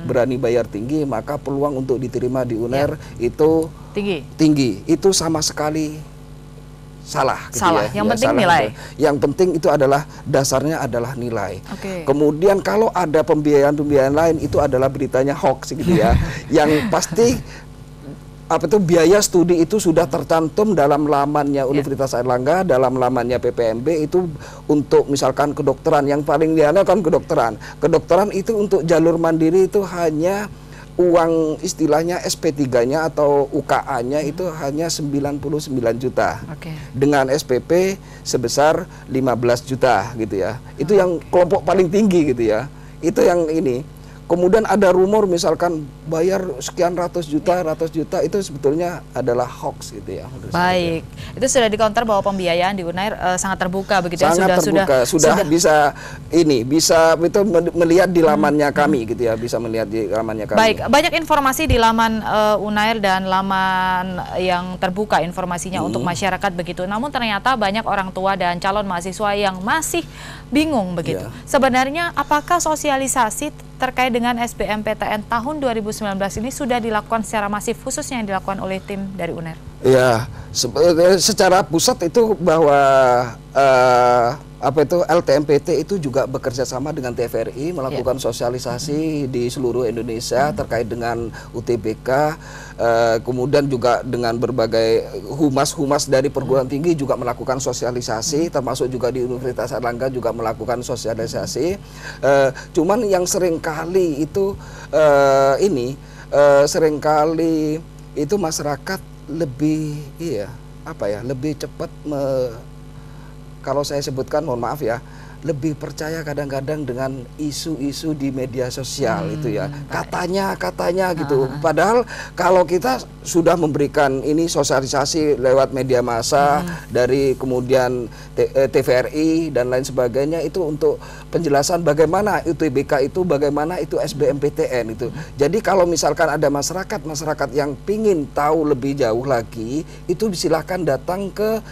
berani bayar tinggi maka peluang untuk diterima di UNER itu Tinggi. tinggi itu sama sekali salah gitu Salah. ya. Yang Ya, penting salah nilai. itu. yang penting itu adalah dasarnya adalah nilai Oke. kemudian kalau ada pembiayaan-pembiayaan lain itu adalah beritanya hoax gitu ya yang pasti apa itu biaya studi itu sudah tercantum dalam lamannya Universitas Airlangga, dalam lamannya PPMB itu untuk misalkan kedokteran yang paling liana kan kedokteran. Kedokteran itu untuk jalur mandiri itu hanya uang istilahnya SP3-nya atau UKA-nya itu hanya 99 juta. Oke. Dengan SPP sebesar 15 juta gitu ya. Itu yang kelompok paling tinggi gitu ya. Itu yang ini. Kemudian ada rumor misalkan bayar sekian ratus juta, ratus juta itu sebetulnya adalah hoax gitu ya. Baik. Itu sudah dikonter bahwa pembiayaan di UNAIR eh, sangat terbuka begitu ya Sangat sudah terbuka, sudah, bisa ini bisa itu me- melihat di lamannya kami gitu ya, bisa melihat di lamannya kami. Baik, banyak informasi di laman eh, Unair dan laman yang terbuka informasinya untuk Hmm. masyarakat begitu. Namun ternyata banyak orang tua dan calon mahasiswa yang masih bingung begitu. Ya. Sebenarnya apakah sosialisasi terkait dengan SBMPTN tahun 2019 ini sudah dilakukan secara masif khususnya yang dilakukan oleh tim dari Unair? Ya, se- secara pusat itu bahwa eh, apa itu LTMPT itu juga bekerja sama dengan TVRI melakukan sosialisasi di seluruh Indonesia terkait dengan UTBK eh, kemudian juga dengan berbagai humas-humas dari perguruan tinggi juga melakukan sosialisasi termasuk juga di Universitas Erlangga juga melakukan sosialisasi. Eh, cuman yang sering kali itu eh, ini eh, sering kali itu masyarakat lebih iya apa ya lebih cepat me- kalau saya sebutkan mohon maaf ya lebih percaya kadang-kadang dengan isu-isu di media sosial Hmm, itu ya. katanya katanya gitu. Padahal kalau kita sudah memberikan ini sosialisasi lewat media massa dari kemudian T- eh, TVRI dan lain sebagainya itu untuk penjelasan bagaimana UTBK itu bagaimana itu SBMPTN itu. Jadi kalau misalkan ada masyarakat masyarakat yang pingin tahu lebih jauh lagi itu silahkan datang ke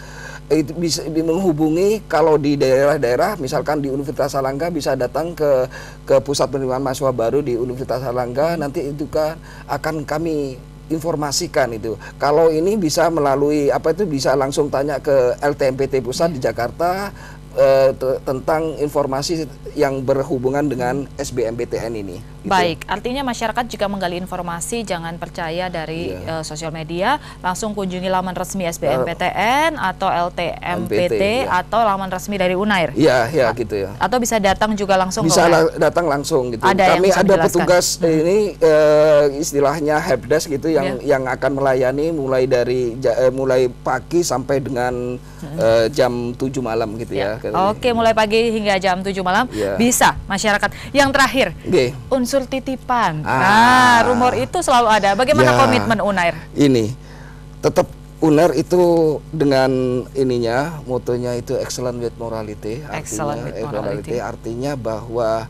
itu bisa menghubungi kalau di daerah-daerah misalkan di Universitas Salangga bisa datang ke ke pusat penerimaan mahasiswa baru di Universitas Salangga nanti itu kan akan kami informasikan itu. Kalau ini bisa melalui apa itu bisa langsung tanya ke LTMPT pusat di Jakarta eh, te- tentang informasi yang berhubungan dengan SBMPTN ini gitu. Baik, artinya masyarakat jika menggali informasi jangan percaya dari Iya. eh, sosial media, langsung kunjungi laman resmi SBMPTN atau LTMPT MPT, iya. atau laman resmi dari Unair. Iya, ya gitu ya. Atau bisa datang juga langsung bisa ke la- datang langsung gitu. Ada Kami ada petugas ini eh, istilahnya helpdesk gitu yang Iya. yang akan melayani mulai dari eh, mulai pagi sampai dengan eh, jam 7 malam gitu ya. Oke, mulai pagi hingga jam 7 malam Iya. bisa masyarakat. Yang terakhir, Oke. unsur titipan. Ah. Nah, rumor itu selalu ada. Bagaimana Ya. komitmen Unair? Ini tetap UNER itu dengan ininya motonya itu excellent with morality artinya Excellent with eh, morality. artinya bahwa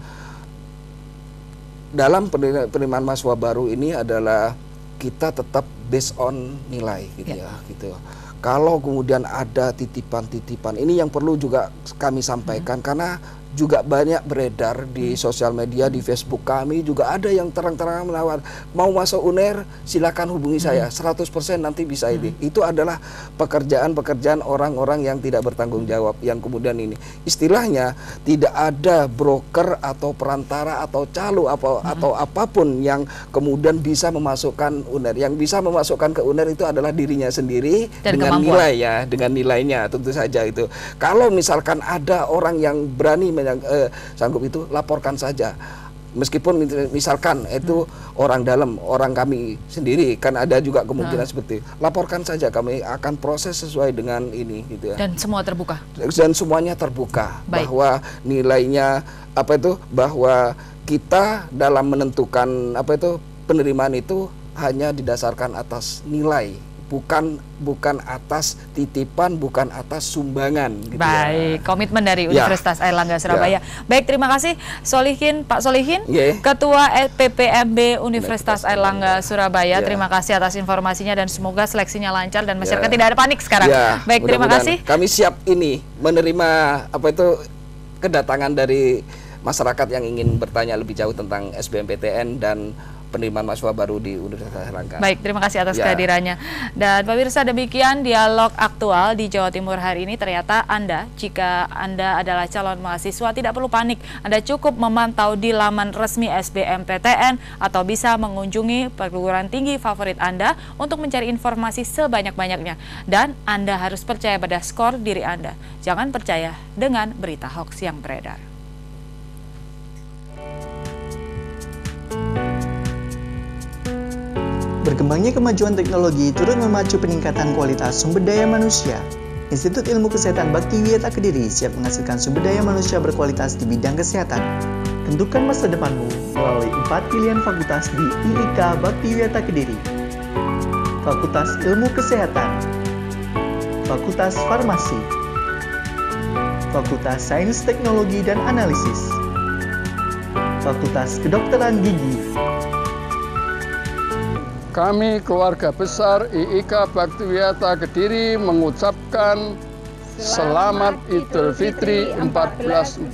dalam penerimaan penerimaan mahasiswa baru ini adalah kita tetap based on nilai gitu ya, gitu. Kalau kemudian ada titipan-titipan ini yang perlu juga kami sampaikan karena juga banyak beredar di sosial media di Facebook kami juga ada yang terang-terangan menawar mau masuk UNER silakan hubungi saya. 100% nanti bisa ini. Itu adalah pekerjaan-pekerjaan orang-orang yang tidak bertanggung jawab yang kemudian ini. Istilahnya tidak ada broker atau perantara atau calo apa atau apa pun yang kemudian bisa memasukkan UNER. Yang bisa memasukkan ke UNER itu adalah dirinya sendiri Dan dengan kemampuan. nilai ya dengan nilainya tentu saja itu. Kalau misalkan ada orang yang berani menyang- eh, sanggup itu laporkan saja meskipun misalkan itu orang dalam orang kami sendiri kan ada juga kemungkinan Nah. seperti laporkan saja kami akan proses sesuai dengan ini gitu ya Dan semua terbuka. dan semuanya terbuka Baik. bahwa nilainya apa itu bahwa kita dalam menentukan apa itu penerimaan itu hanya didasarkan atas nilai bukan bukan atas titipan bukan atas sumbangan gitu ya. Baik, komitmen dari Ya. Universitas Airlangga Surabaya. Baik, terima kasih Solihin, Pak Solihin, Nggih. Ketua PPMB Universitas Airlangga Surabaya. Ya. Terima kasih atas informasinya dan semoga seleksinya lancar dan masyarakat Ya. tidak ada panik sekarang. Ya, Baik, terima kasih. Kami siap ini menerima apa itu kedatangan dari masyarakat yang ingin bertanya lebih jauh tentang SBMPTN dan penerimaan mahasiswa baru di Universitas Erlangga. Baik, terima kasih atas Ya. kehadirannya. Dan pemirsa demikian dialog aktual di Jawa Timur hari ini. Ternyata Anda, jika Anda adalah calon mahasiswa, tidak perlu panik. Anda cukup memantau di laman resmi SBMPTN atau bisa mengunjungi perguruan tinggi favorit Anda untuk mencari informasi sebanyak-banyaknya. Dan Anda harus percaya pada skor diri Anda. Jangan percaya dengan berita hoax yang beredar. Berkembangnya kemajuan teknologi turut memacu peningkatan kualitas sumber daya manusia. Institut Ilmu Kesehatan Bakti Wiata Kediri siap menghasilkan sumber daya manusia berkualitas di bidang kesehatan. Tentukan masa depanmu melalui empat pilihan fakultas di IIK Bakti Wiata Kediri. Fakultas Ilmu Kesehatan, Fakultas Farmasi, Fakultas Sains Teknologi dan Analisis, Fakultas Kedokteran Gigi, Kami keluarga besar IIK Baktiwiata Kediri mengucapkan Selamat Idul Fitri 1440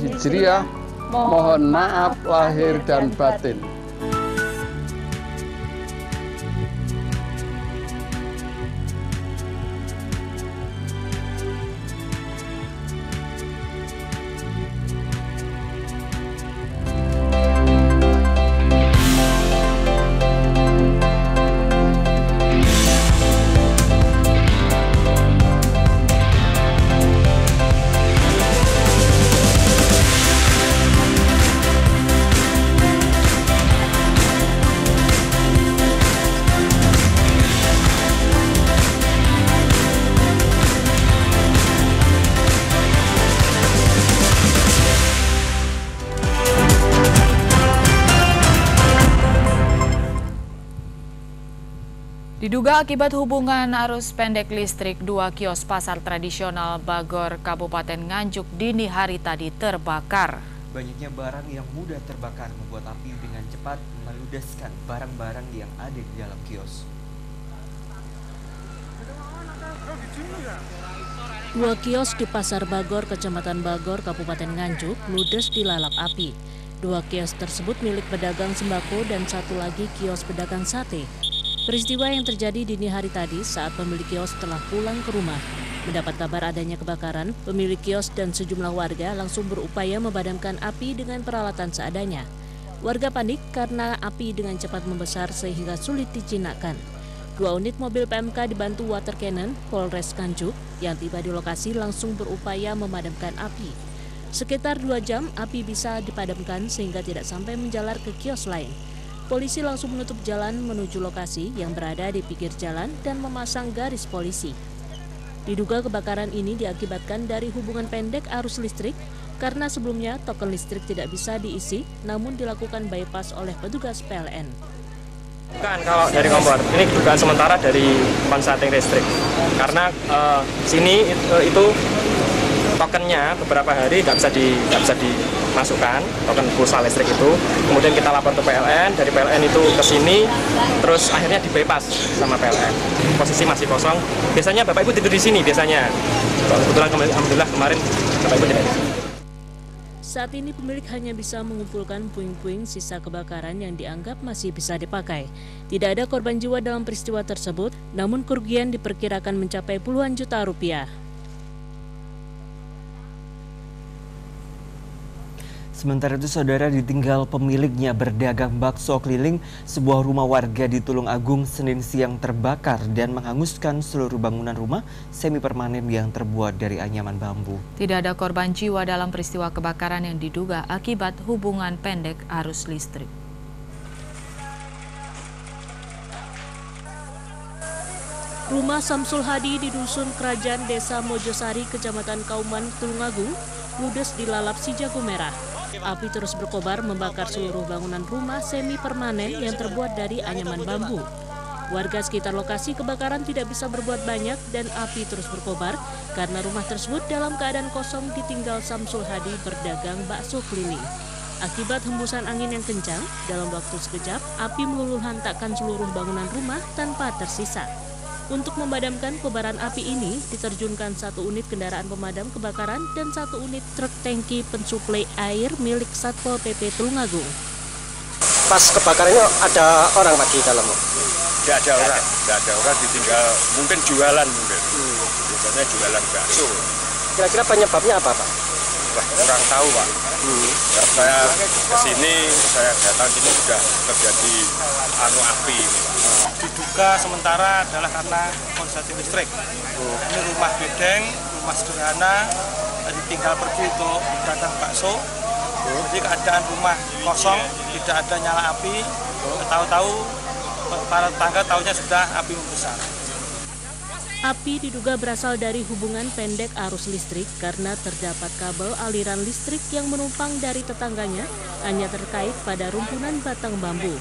Hijriah. Mohon maaf lahir dan batin. Diduga akibat hubungan arus pendek listrik, dua kios pasar tradisional Bagor, Kabupaten Nganjuk dini hari tadi terbakar. Banyaknya barang yang mudah terbakar membuat api dengan cepat meludeskan barang-barang yang ada di dalam kios. Dua kios di Pasar Bagor, Kecamatan Bagor, Kabupaten Nganjuk, ludes dilalap api. Dua kios tersebut milik pedagang sembako dan satu lagi kios pedagang sate. Peristiwa yang terjadi dini hari tadi saat pemilik kios telah pulang ke rumah. Mendapat kabar adanya kebakaran, pemilik kios dan sejumlah warga langsung berupaya memadamkan api dengan peralatan seadanya. Warga panik karena api dengan cepat membesar sehingga sulit dijinakkan. Dua unit mobil PMK dibantu water cannon Polres Kanjuk yang tiba di lokasi langsung berupaya memadamkan api. Sekitar dua jam api bisa dipadamkan sehingga tidak sampai menjalar ke kios lain. Polisi langsung menutup jalan menuju lokasi yang berada di pinggir jalan dan memasang garis polisi. Diduga kebakaran ini diakibatkan dari hubungan pendek arus listrik karena sebelumnya token listrik tidak bisa diisi namun dilakukan bypass oleh petugas PLN. Bukan kalau dari kompor, ini dugaan sementara dari konsleting listrik. Karena uh, sini itu, itu tokennya beberapa hari nggak bisa di nggak bisa dimasukkan token pulsa listrik itu. Kemudian kita lapor ke PLN dari PLN itu ke sini terus akhirnya di bypass sama PLN posisi masih kosong. Biasanya bapak ibu tidur di sini biasanya. Kebetulan alhamdulillah kemarin bapak ibu tidak saat ini pemilik hanya bisa mengumpulkan puing-puing sisa kebakaran yang dianggap masih bisa dipakai. Tidak ada korban jiwa dalam peristiwa tersebut, namun kerugian diperkirakan mencapai puluhan juta rupiah. Sementara itu saudara ditinggal pemiliknya berdagang bakso keliling sebuah rumah warga di Tulung Agung Senin siang terbakar dan menghanguskan seluruh bangunan rumah semi permanen yang terbuat dari anyaman bambu. Tidak ada korban jiwa dalam peristiwa kebakaran yang diduga akibat hubungan pendek arus listrik. Rumah Samsul Hadi di Dusun Kerajaan Desa Mojosari, Kecamatan Kauman, Tulungagung, ludes dilalap si jago merah. Api terus berkobar membakar seluruh bangunan rumah semi permanen yang terbuat dari anyaman bambu. Warga sekitar lokasi kebakaran tidak bisa berbuat banyak dan api terus berkobar karena rumah tersebut dalam keadaan kosong ditinggal Samsul Hadi berdagang bakso keliling. Akibat hembusan angin yang kencang, dalam waktu sekejap, api meluluh hantakkan seluruh bangunan rumah tanpa tersisa. Untuk memadamkan kobaran api ini, diterjunkan satu unit kendaraan pemadam kebakaran dan satu unit truk tangki pensuplai air milik Satpol PP Tulungagung. Pas kebakarannya ada orang lagi dalam? Tidak ada orang, tidak ada orang ditinggal mungkin jualan mungkin. Hmm. Biasanya jualan bakso. Kira-kira penyebabnya apa Pak? Wah, kurang tahu Pak. Hmm. Ya, saya ke sini, saya datang sini sudah terjadi anu api diduga sementara adalah karena konsleting listrik. Ini rumah bedeng, rumah sederhana, tadi tinggal pergi untuk dagang bakso. Oh. Jadi keadaan rumah kosong, tidak ada nyala api. Tahu-tahu para tetangga tahunya sudah api membesar. Api diduga berasal dari hubungan pendek arus listrik karena terdapat kabel aliran listrik yang menumpang dari tetangganya hanya terkait pada rumpunan batang bambu.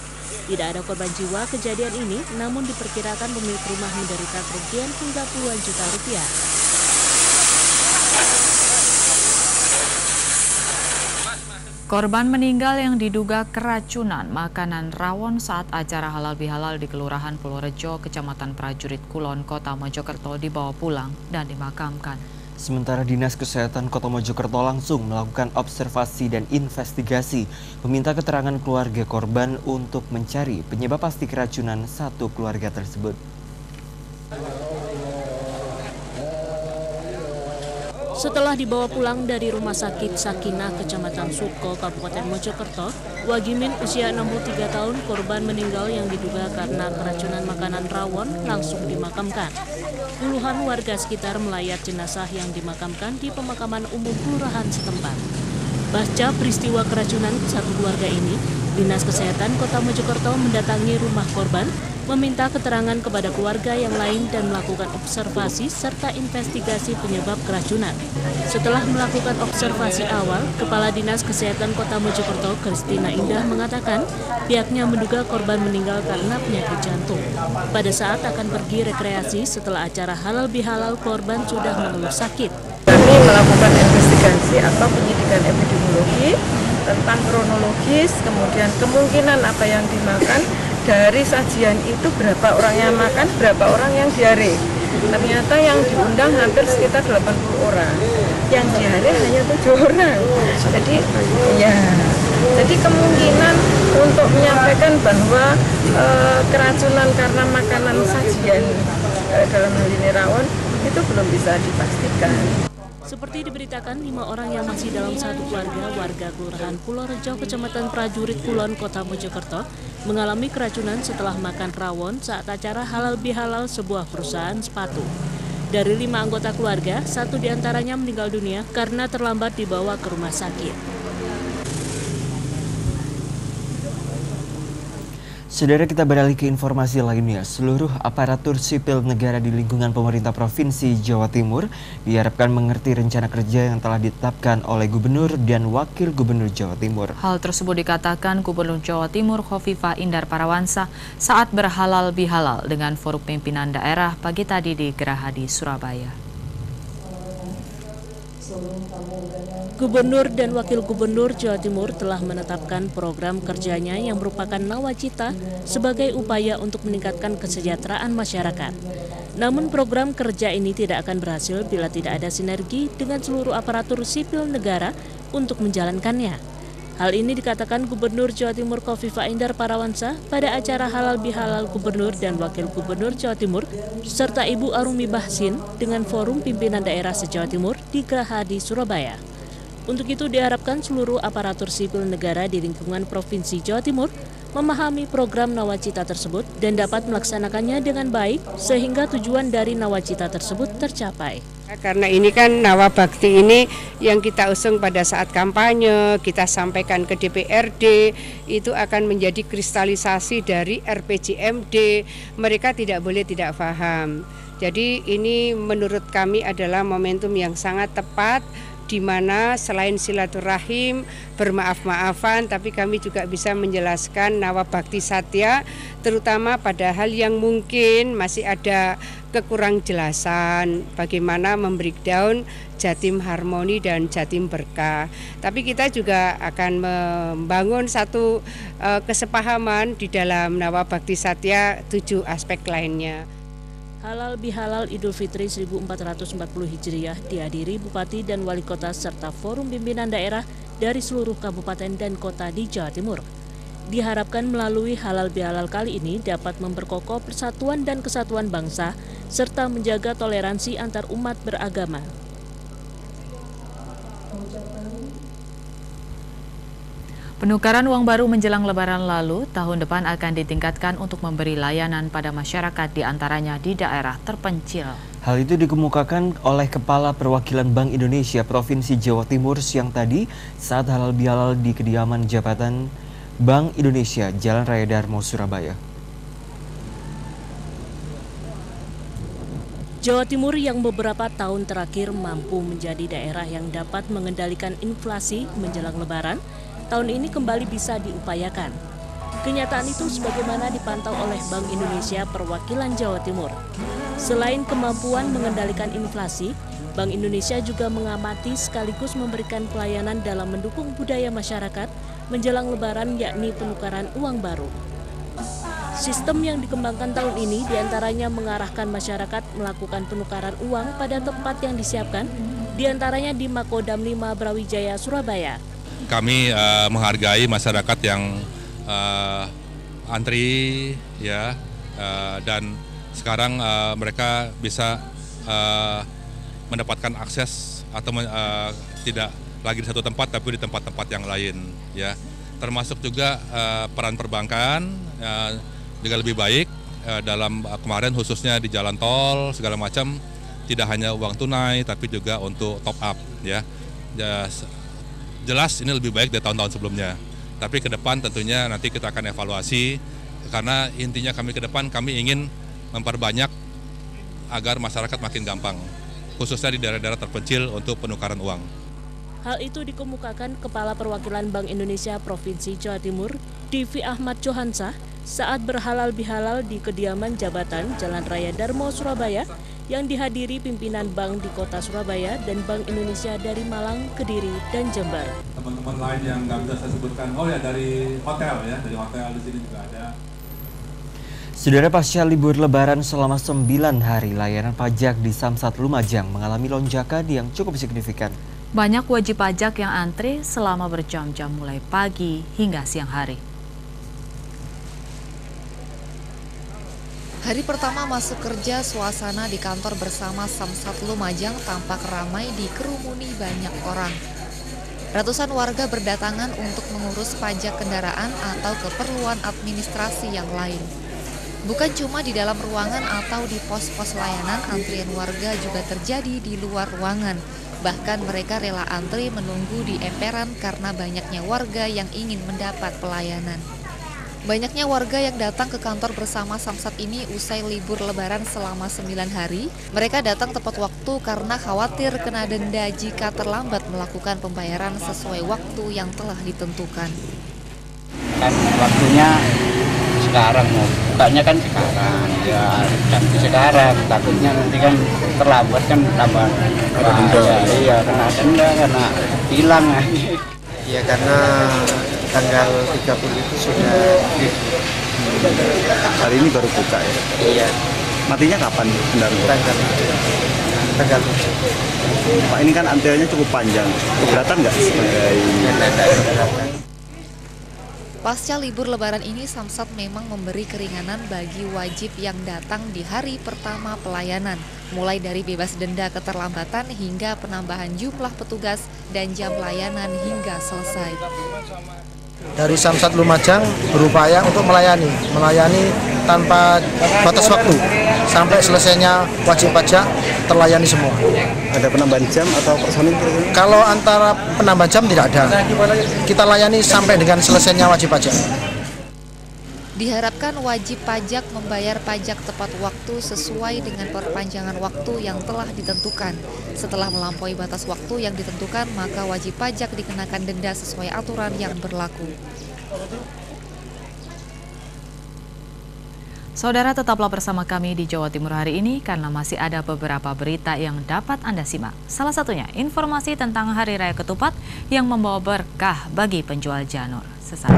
Tidak ada korban jiwa kejadian ini, namun diperkirakan pemilik rumah menderita kerugian hingga puluhan juta rupiah. Korban meninggal yang diduga keracunan makanan rawon saat acara halal bihalal di Kelurahan Purworejo, Kecamatan Prajurit Kulon, Kota Mojokerto dibawa pulang dan dimakamkan. Sementara Dinas Kesehatan Kota Mojokerto langsung melakukan observasi dan investigasi, meminta keterangan keluarga korban untuk mencari penyebab pasti keracunan satu keluarga tersebut. Setelah dibawa pulang dari Rumah Sakit Sakinah, Kecamatan Suko, Kabupaten Mojokerto, Wagimin usia 63 tahun korban meninggal yang diduga karena keracunan makanan rawon langsung dimakamkan. Puluhan warga sekitar melayat jenazah yang dimakamkan di pemakaman umum kelurahan setempat. Pasca peristiwa keracunan satu keluarga ini, Dinas Kesehatan Kota Mojokerto mendatangi rumah korban meminta keterangan kepada keluarga yang lain dan melakukan observasi serta investigasi penyebab keracunan. Setelah melakukan observasi awal, Kepala Dinas Kesehatan Kota Mojokerto, Kristina Indah mengatakan pihaknya menduga korban meninggal karena penyakit jantung. Pada saat akan pergi rekreasi setelah acara halal bihalal korban sudah mengeluh sakit. Kami melakukan investigasi atau penyidikan epidemiologi tentang kronologis, kemudian kemungkinan apa yang dimakan, dari sajian itu berapa orang yang makan, berapa orang yang diare. Ternyata yang diundang hampir sekitar 80 orang. Yang diare hanya tujuh orang. Jadi ya, jadi kemungkinan untuk menyampaikan bahwa e, keracunan karena makanan sajian e, dalam hal ini rawon itu belum bisa dipastikan. Seperti diberitakan, lima orang yang masih dalam satu keluarga warga Kelurahan Pulau Rejo, Kecamatan Prajurit Kulon, Kota Mojokerto, mengalami keracunan setelah makan rawon saat acara halal bihalal sebuah perusahaan sepatu. Dari lima anggota keluarga, satu di antaranya meninggal dunia karena terlambat dibawa ke rumah sakit. Saudara kita beralih ke informasi lainnya, seluruh aparatur sipil negara di lingkungan pemerintah Provinsi Jawa Timur diharapkan mengerti rencana kerja yang telah ditetapkan oleh Gubernur dan Wakil Gubernur Jawa Timur. Hal tersebut dikatakan Gubernur Jawa Timur Khofifa Indar Parawansa saat berhalal bihalal dengan forum pimpinan daerah pagi tadi di Geraha di Surabaya. Gubernur dan Wakil Gubernur Jawa Timur telah menetapkan program kerjanya yang merupakan nawacita sebagai upaya untuk meningkatkan kesejahteraan masyarakat. Namun program kerja ini tidak akan berhasil bila tidak ada sinergi dengan seluruh aparatur sipil negara untuk menjalankannya. Hal ini dikatakan Gubernur Jawa Timur Kofifa Indar Parawansa pada acara halal bihalal Gubernur dan Wakil Gubernur Jawa Timur serta Ibu Arumi Bahsin dengan Forum Pimpinan Daerah se-Jawa Timur di Geraha di Surabaya. Untuk itu diharapkan seluruh aparatur sipil negara di lingkungan Provinsi Jawa Timur memahami program Nawacita tersebut dan dapat melaksanakannya dengan baik sehingga tujuan dari Nawacita tersebut tercapai. Karena ini kan Nawa Bakti ini yang kita usung pada saat kampanye, kita sampaikan ke DPRD, itu akan menjadi kristalisasi dari RPJMD. Mereka tidak boleh tidak paham. Jadi ini menurut kami adalah momentum yang sangat tepat di mana selain silaturahim, bermaaf-maafan, tapi kami juga bisa menjelaskan nawa bakti satya, terutama pada hal yang mungkin masih ada kekurang jelasan bagaimana membreakdown Jatim Harmoni dan Jatim Berkah. Tapi kita juga akan membangun satu uh, kesepahaman di dalam Nawa Bakti Satya tujuh aspek lainnya. Halal Bihalal Idul Fitri 1440 Hijriah dihadiri Bupati dan Wali Kota serta forum pimpinan daerah dari seluruh kabupaten dan kota di Jawa Timur. Diharapkan melalui halal bihalal kali ini dapat memperkokoh persatuan dan kesatuan bangsa serta menjaga toleransi antar umat beragama. Penukaran uang baru menjelang lebaran lalu, tahun depan akan ditingkatkan untuk memberi layanan pada masyarakat di antaranya di daerah terpencil. Hal itu dikemukakan oleh Kepala Perwakilan Bank Indonesia Provinsi Jawa Timur siang tadi saat halal bihalal di kediaman jabatan Bank Indonesia Jalan Raya Darmo, Surabaya. Jawa Timur yang beberapa tahun terakhir mampu menjadi daerah yang dapat mengendalikan inflasi menjelang lebaran tahun ini kembali bisa diupayakan. Kenyataan itu sebagaimana dipantau oleh Bank Indonesia Perwakilan Jawa Timur. Selain kemampuan mengendalikan inflasi, Bank Indonesia juga mengamati sekaligus memberikan pelayanan dalam mendukung budaya masyarakat menjelang lebaran yakni penukaran uang baru. Sistem yang dikembangkan tahun ini di antaranya mengarahkan masyarakat melakukan penukaran uang pada tempat yang disiapkan, di antaranya di Makodam 5 Brawijaya, Surabaya kami uh, menghargai masyarakat yang uh, antri ya uh, dan sekarang uh, mereka bisa uh, mendapatkan akses atau uh, tidak lagi di satu tempat tapi di tempat-tempat yang lain ya. Termasuk juga uh, peran perbankan uh, juga lebih baik uh, dalam uh, kemarin khususnya di jalan tol segala macam tidak hanya uang tunai tapi juga untuk top up ya, ya jelas ini lebih baik dari tahun-tahun sebelumnya. Tapi ke depan tentunya nanti kita akan evaluasi karena intinya kami ke depan kami ingin memperbanyak agar masyarakat makin gampang, khususnya di daerah-daerah terpencil untuk penukaran uang. Hal itu dikemukakan Kepala Perwakilan Bank Indonesia Provinsi Jawa Timur, Divi Ahmad Johansah, saat berhalal bihalal di kediaman jabatan Jalan Raya Darmo, Surabaya, yang dihadiri pimpinan bank di kota Surabaya dan Bank Indonesia dari Malang, Kediri, dan Jember. Teman-teman lain yang nggak bisa saya sebutkan, oh ya dari hotel ya, dari hotel di sini juga ada. Saudara pasca libur lebaran selama 9 hari, layanan pajak di Samsat Lumajang mengalami lonjakan yang cukup signifikan. Banyak wajib pajak yang antri selama berjam-jam mulai pagi hingga siang hari. Hari pertama masuk kerja, suasana di kantor bersama Samsat Lumajang tampak ramai dikerumuni banyak orang. Ratusan warga berdatangan untuk mengurus pajak kendaraan atau keperluan administrasi yang lain. Bukan cuma di dalam ruangan atau di pos-pos layanan, antrian warga juga terjadi di luar ruangan. Bahkan mereka rela antri menunggu di emperan karena banyaknya warga yang ingin mendapat pelayanan. Banyaknya warga yang datang ke kantor bersama Samsat ini usai libur lebaran selama 9 hari. Mereka datang tepat waktu karena khawatir kena denda jika terlambat melakukan pembayaran sesuai waktu yang telah ditentukan. Kan waktunya sekarang bukanya kan sekarang ya kan sekarang takutnya nanti kan terlambat kan tambah bahaya iya kena denda karena hilang ya karena tanggal 30 itu sudah hari ini baru buka ya? Iya. Matinya kapan kendaraan tanggal tanggal Pak ini kan antriannya cukup panjang. Keberatan nggak sebagai Pasca libur lebaran ini Samsat memang memberi keringanan bagi wajib yang datang di hari pertama pelayanan, mulai dari bebas denda keterlambatan hingga penambahan jumlah petugas dan jam layanan hingga selesai. Dari Samsat Lumajang berupaya untuk melayani, melayani tanpa batas waktu sampai selesainya wajib pajak terlayani semua. Ada penambahan jam atau personil kira-kira? Kalau antara penambahan jam tidak ada, kita layani sampai dengan selesainya wajib pajak. Diharapkan wajib pajak membayar pajak tepat waktu sesuai dengan perpanjangan waktu yang telah ditentukan. Setelah melampaui batas waktu yang ditentukan, maka wajib pajak dikenakan denda sesuai aturan yang berlaku. Saudara tetaplah bersama kami di Jawa Timur hari ini karena masih ada beberapa berita yang dapat Anda simak. Salah satunya informasi tentang Hari Raya Ketupat yang membawa berkah bagi penjual janur. Sesaat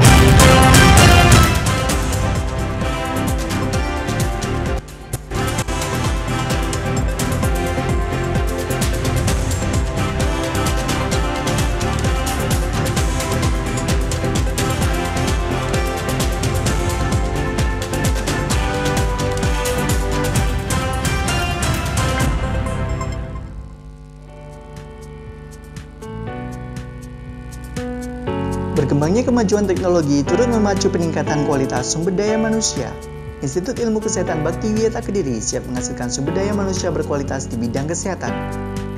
Berkembangnya kemajuan teknologi turut memacu peningkatan kualitas sumber daya manusia. Institut Ilmu Kesehatan Bakti Wiata Kediri siap menghasilkan sumber daya manusia berkualitas di bidang kesehatan.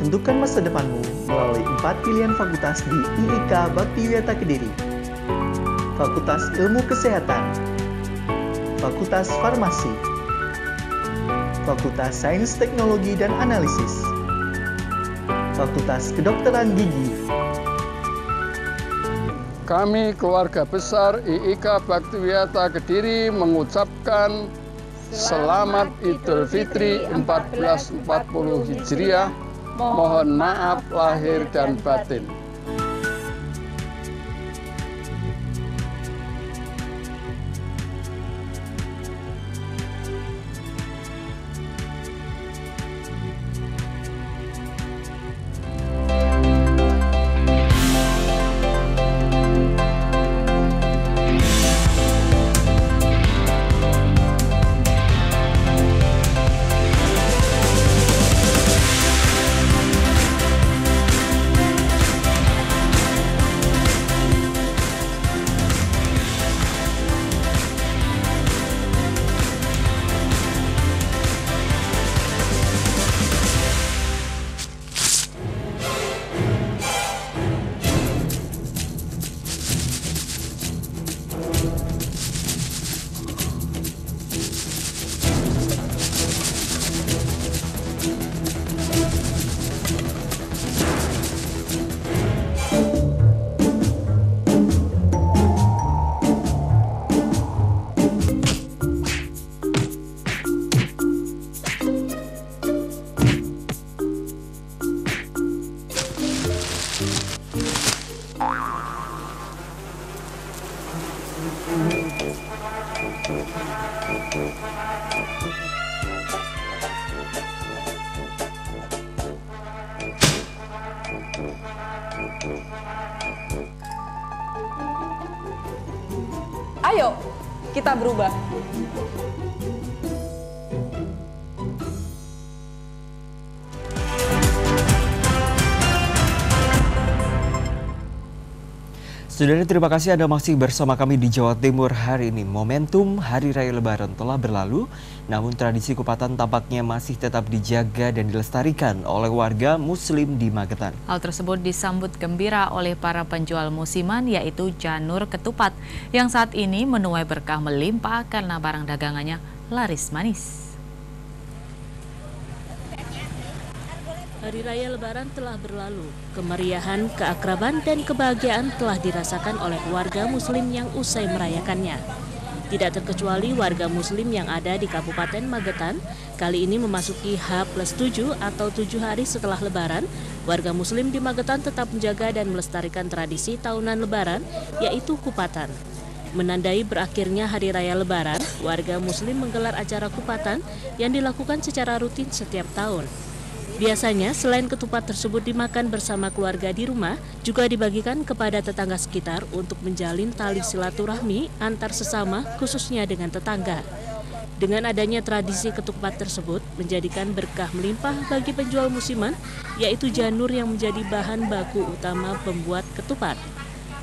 Tentukan masa depanmu melalui empat pilihan fakultas di IIK Bakti Wiata Kediri. Fakultas Ilmu Kesehatan, Fakultas Farmasi, Fakultas Sains Teknologi dan Analisis, Fakultas Kedokteran Gigi, Kami keluarga besar IIK Baktiwiata Kediri mengucapkan Selamat Idul Fitri 1440 Hijriah. Mohon maaf lahir dan batin. Kita berubah. Saudara terima kasih Anda masih bersama kami di Jawa Timur hari ini. Momentum Hari Raya Lebaran telah berlalu, namun tradisi kupatan tampaknya masih tetap dijaga dan dilestarikan oleh warga muslim di Magetan. Hal tersebut disambut gembira oleh para penjual musiman yaitu Janur Ketupat yang saat ini menuai berkah melimpah karena barang dagangannya laris manis. Hari Raya Lebaran telah berlalu. Kemeriahan, keakraban, dan kebahagiaan telah dirasakan oleh warga Muslim yang usai merayakannya. Tidak terkecuali warga Muslim yang ada di Kabupaten Magetan, kali ini memasuki H plus 7 atau 7 hari setelah Lebaran, warga Muslim di Magetan tetap menjaga dan melestarikan tradisi tahunan Lebaran, yaitu kupatan. Menandai berakhirnya Hari Raya Lebaran, warga Muslim menggelar acara kupatan yang dilakukan secara rutin setiap tahun. Biasanya, selain ketupat tersebut dimakan bersama keluarga di rumah, juga dibagikan kepada tetangga sekitar untuk menjalin tali silaturahmi antar sesama, khususnya dengan tetangga. Dengan adanya tradisi ketupat tersebut, menjadikan berkah melimpah bagi penjual musiman, yaitu janur yang menjadi bahan baku utama pembuat ketupat.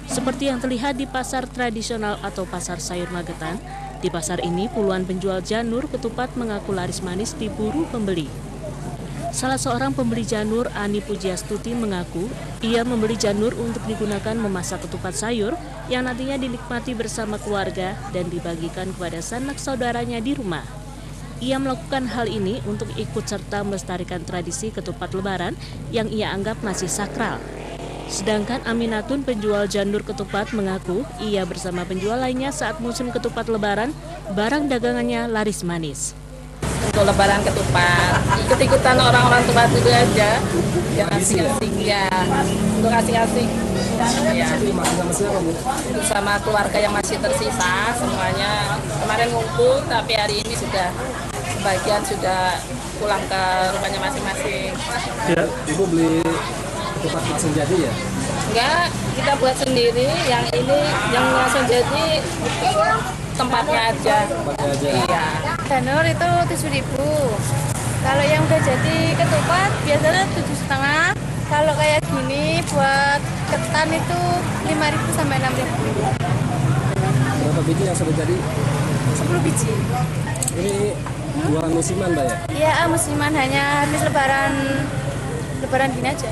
Seperti yang terlihat di pasar tradisional atau pasar sayur Magetan, di pasar ini puluhan penjual janur ketupat mengaku laris manis diburu pembeli. Salah seorang pembeli janur, Ani Pujiastuti, mengaku ia membeli janur untuk digunakan memasak ketupat sayur yang nantinya dinikmati bersama keluarga dan dibagikan kepada sanak saudaranya di rumah. Ia melakukan hal ini untuk ikut serta melestarikan tradisi ketupat lebaran yang ia anggap masih sakral. Sedangkan Aminatun penjual janur ketupat mengaku ia bersama penjual lainnya saat musim ketupat lebaran, barang dagangannya laris manis untuk lebaran ketupat. Ikut-ikutan orang-orang tua dulu aja. Yang asing-asing ya. Untuk asing-asing. Ya sama keluarga yang masih tersisa semuanya. Kemarin ngumpul tapi hari ini sudah sebagian sudah pulang ke rumahnya masing-masing. Ya ibu beli ketupat langsung jadi ya? Enggak kita buat sendiri. Yang ini yang langsung jadi tempatnya aja. Tempatnya aja. Iya. Danur itu tujuh ribu. Kalau yang udah jadi ketupat biasanya tujuh setengah. Kalau kayak gini buat ketan itu lima ribu sampai enam ribu. Berapa biji yang sudah jadi? Sepuluh biji. Ini buah musiman, mbak ya? Iya, musiman hanya habis lebaran lebaran gini aja.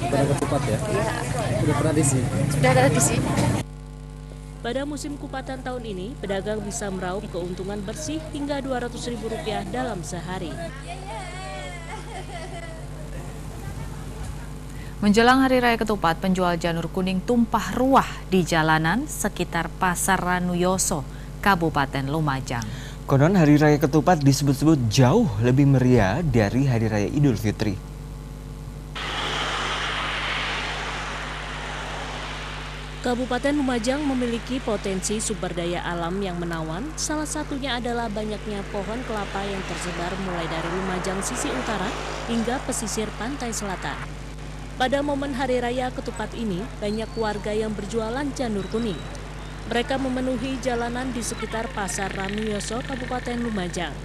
Lebaran ketupat ya? Iya. Sudah tradisi. Sudah tradisi. Pada musim kupatan tahun ini, pedagang bisa meraup keuntungan bersih hingga Rp200.000 dalam sehari. Menjelang Hari Raya Ketupat, penjual janur kuning tumpah ruah di jalanan sekitar Pasar Ranuyoso, Kabupaten Lumajang. Konon Hari Raya Ketupat disebut-sebut jauh lebih meriah dari Hari Raya Idul Fitri. Kabupaten Lumajang memiliki potensi sumber daya alam yang menawan. Salah satunya adalah banyaknya pohon kelapa yang tersebar mulai dari Lumajang sisi utara hingga pesisir pantai selatan. Pada momen Hari Raya Ketupat ini, banyak warga yang berjualan janur kuning. Mereka memenuhi jalanan di sekitar Pasar Ranuyoso, Kabupaten Lumajang.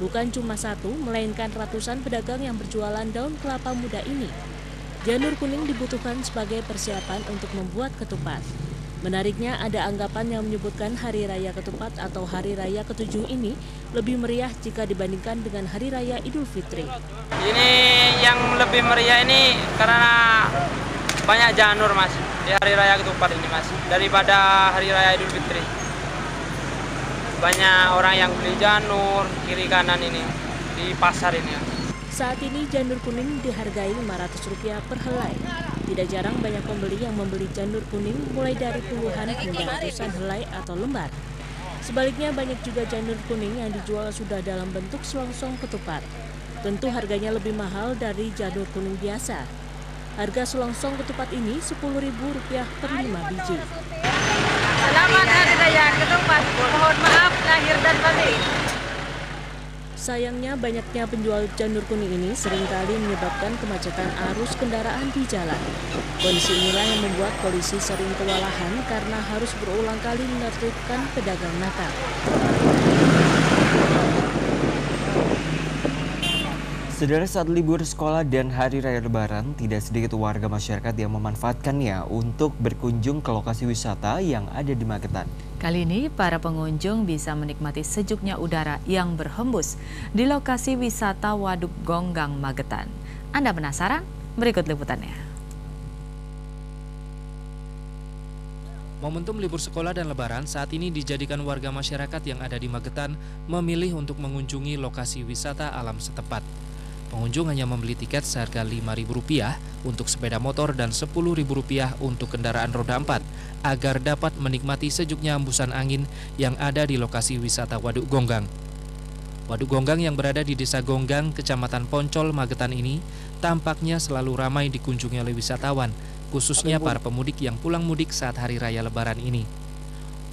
Bukan cuma satu, melainkan ratusan pedagang yang berjualan daun kelapa muda ini. Janur kuning dibutuhkan sebagai persiapan untuk membuat ketupat. Menariknya ada anggapan yang menyebutkan Hari Raya Ketupat atau Hari Raya ketujuh ini lebih meriah jika dibandingkan dengan Hari Raya Idul Fitri. Ini yang lebih meriah ini karena banyak janur mas di Hari Raya Ketupat ini mas daripada Hari Raya Idul Fitri. Banyak orang yang beli janur kiri kanan ini di pasar ini. Saat ini janur kuning dihargai Rp500 per helai. Tidak jarang banyak pembeli yang membeli janur kuning mulai dari puluhan hingga ratusan helai atau lembar. Sebaliknya banyak juga janur kuning yang dijual sudah dalam bentuk selongsong ketupat. Tentu harganya lebih mahal dari janur kuning biasa. Harga selongsong ketupat ini Rp10.000 per 5 biji. Selamat Hari Raya Ketupat. Mohon maaf lahir dan batin. Sayangnya banyaknya penjual janur kuning ini sering kali menyebabkan kemacetan arus kendaraan di jalan. Kondisi inilah yang membuat polisi sering kewalahan karena harus berulang kali menertibkan pedagang nakal. Saudara saat libur sekolah dan hari raya lebaran, tidak sedikit warga masyarakat yang memanfaatkannya untuk berkunjung ke lokasi wisata yang ada di Magetan. Kali ini para pengunjung bisa menikmati sejuknya udara yang berhembus di lokasi wisata Waduk Gonggang Magetan. Anda penasaran? Berikut liputannya. Momentum libur sekolah dan lebaran saat ini dijadikan warga masyarakat yang ada di Magetan memilih untuk mengunjungi lokasi wisata alam setempat. Pengunjung hanya membeli tiket seharga Rp5.000 untuk sepeda motor dan Rp10.000 untuk kendaraan roda 4 agar dapat menikmati sejuknya hembusan angin yang ada di lokasi wisata Waduk Gonggang. Waduk Gonggang yang berada di Desa Gonggang, Kecamatan Poncol, Magetan ini tampaknya selalu ramai dikunjungi oleh wisatawan, khususnya para pemudik yang pulang mudik saat hari raya lebaran ini.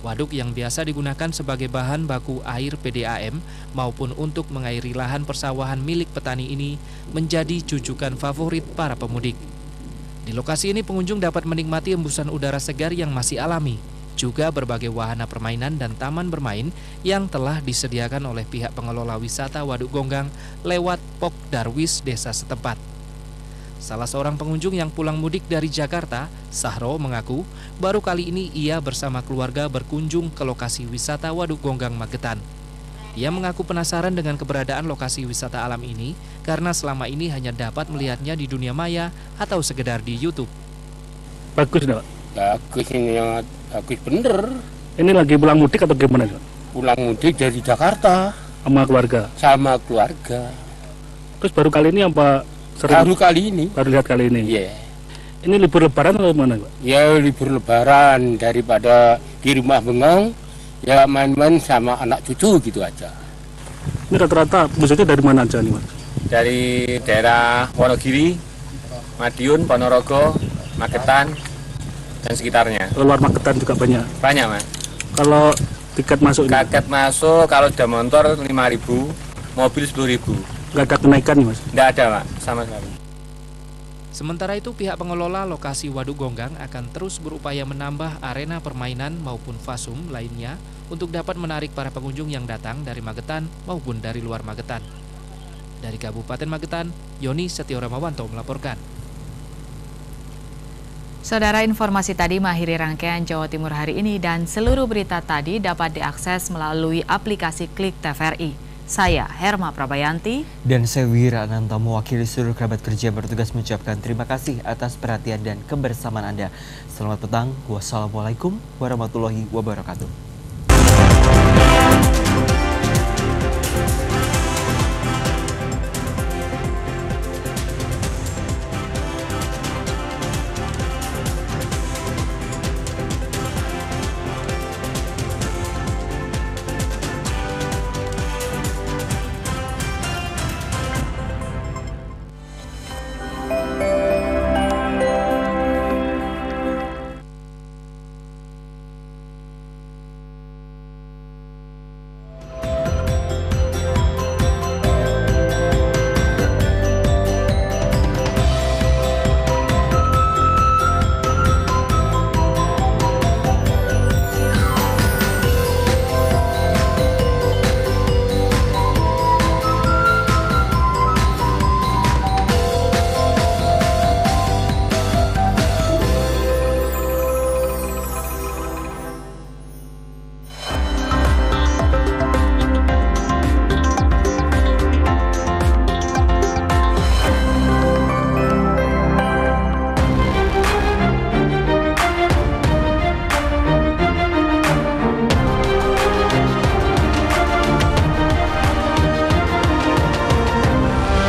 Waduk yang biasa digunakan sebagai bahan baku air PDAM maupun untuk mengairi lahan persawahan milik petani ini menjadi jujukan favorit para pemudik. Di lokasi ini pengunjung dapat menikmati embusan udara segar yang masih alami, juga berbagai wahana permainan dan taman bermain yang telah disediakan oleh pihak pengelola wisata Waduk Gonggang lewat Pok Darwis desa setempat. Salah seorang pengunjung yang pulang mudik dari Jakarta, Sahro mengaku baru kali ini ia bersama keluarga berkunjung ke lokasi wisata Waduk Gonggang Magetan. Ia mengaku penasaran dengan keberadaan lokasi wisata alam ini karena selama ini hanya dapat melihatnya di dunia maya atau sekedar di YouTube. Bagus dong. Bagus ini ya, bagus bener. Ini lagi pulang mudik atau gimana? Dok? Pulang mudik dari Jakarta. Sama keluarga? Sama keluarga. Terus baru kali ini apa Sering, baru kali ini. Baru lihat kali ini. Iya. Yeah. Ini libur lebaran atau mana, Pak? Ya libur lebaran daripada di rumah bengang, ya main-main sama anak cucu gitu aja. Ini rata-rata maksudnya dari mana aja nih, Mas? Dari daerah Wonogiri, Madiun, Ponorogo, Magetan, dan sekitarnya. Luar Magetan juga banyak? Banyak, Mas. Kalau tiket masuk Tiket masuk kalau sudah motor 5.000, mobil 10.000 nggak ada kenaikan nih mas? Nggak ada pak, sama sekali. Sementara itu pihak pengelola lokasi Waduk Gonggang akan terus berupaya menambah arena permainan maupun fasum lainnya untuk dapat menarik para pengunjung yang datang dari Magetan maupun dari luar Magetan. Dari Kabupaten Magetan, Yoni Setio Ramawanto melaporkan. Saudara informasi tadi mengakhiri rangkaian Jawa Timur hari ini dan seluruh berita tadi dapat diakses melalui aplikasi Klik TVRI. Saya Herma Prabayanti dan saya Wira Ananta mewakili seluruh kerabat kerja bertugas mengucapkan terima kasih atas perhatian dan kebersamaan Anda. Selamat petang. Wassalamualaikum warahmatullahi wabarakatuh.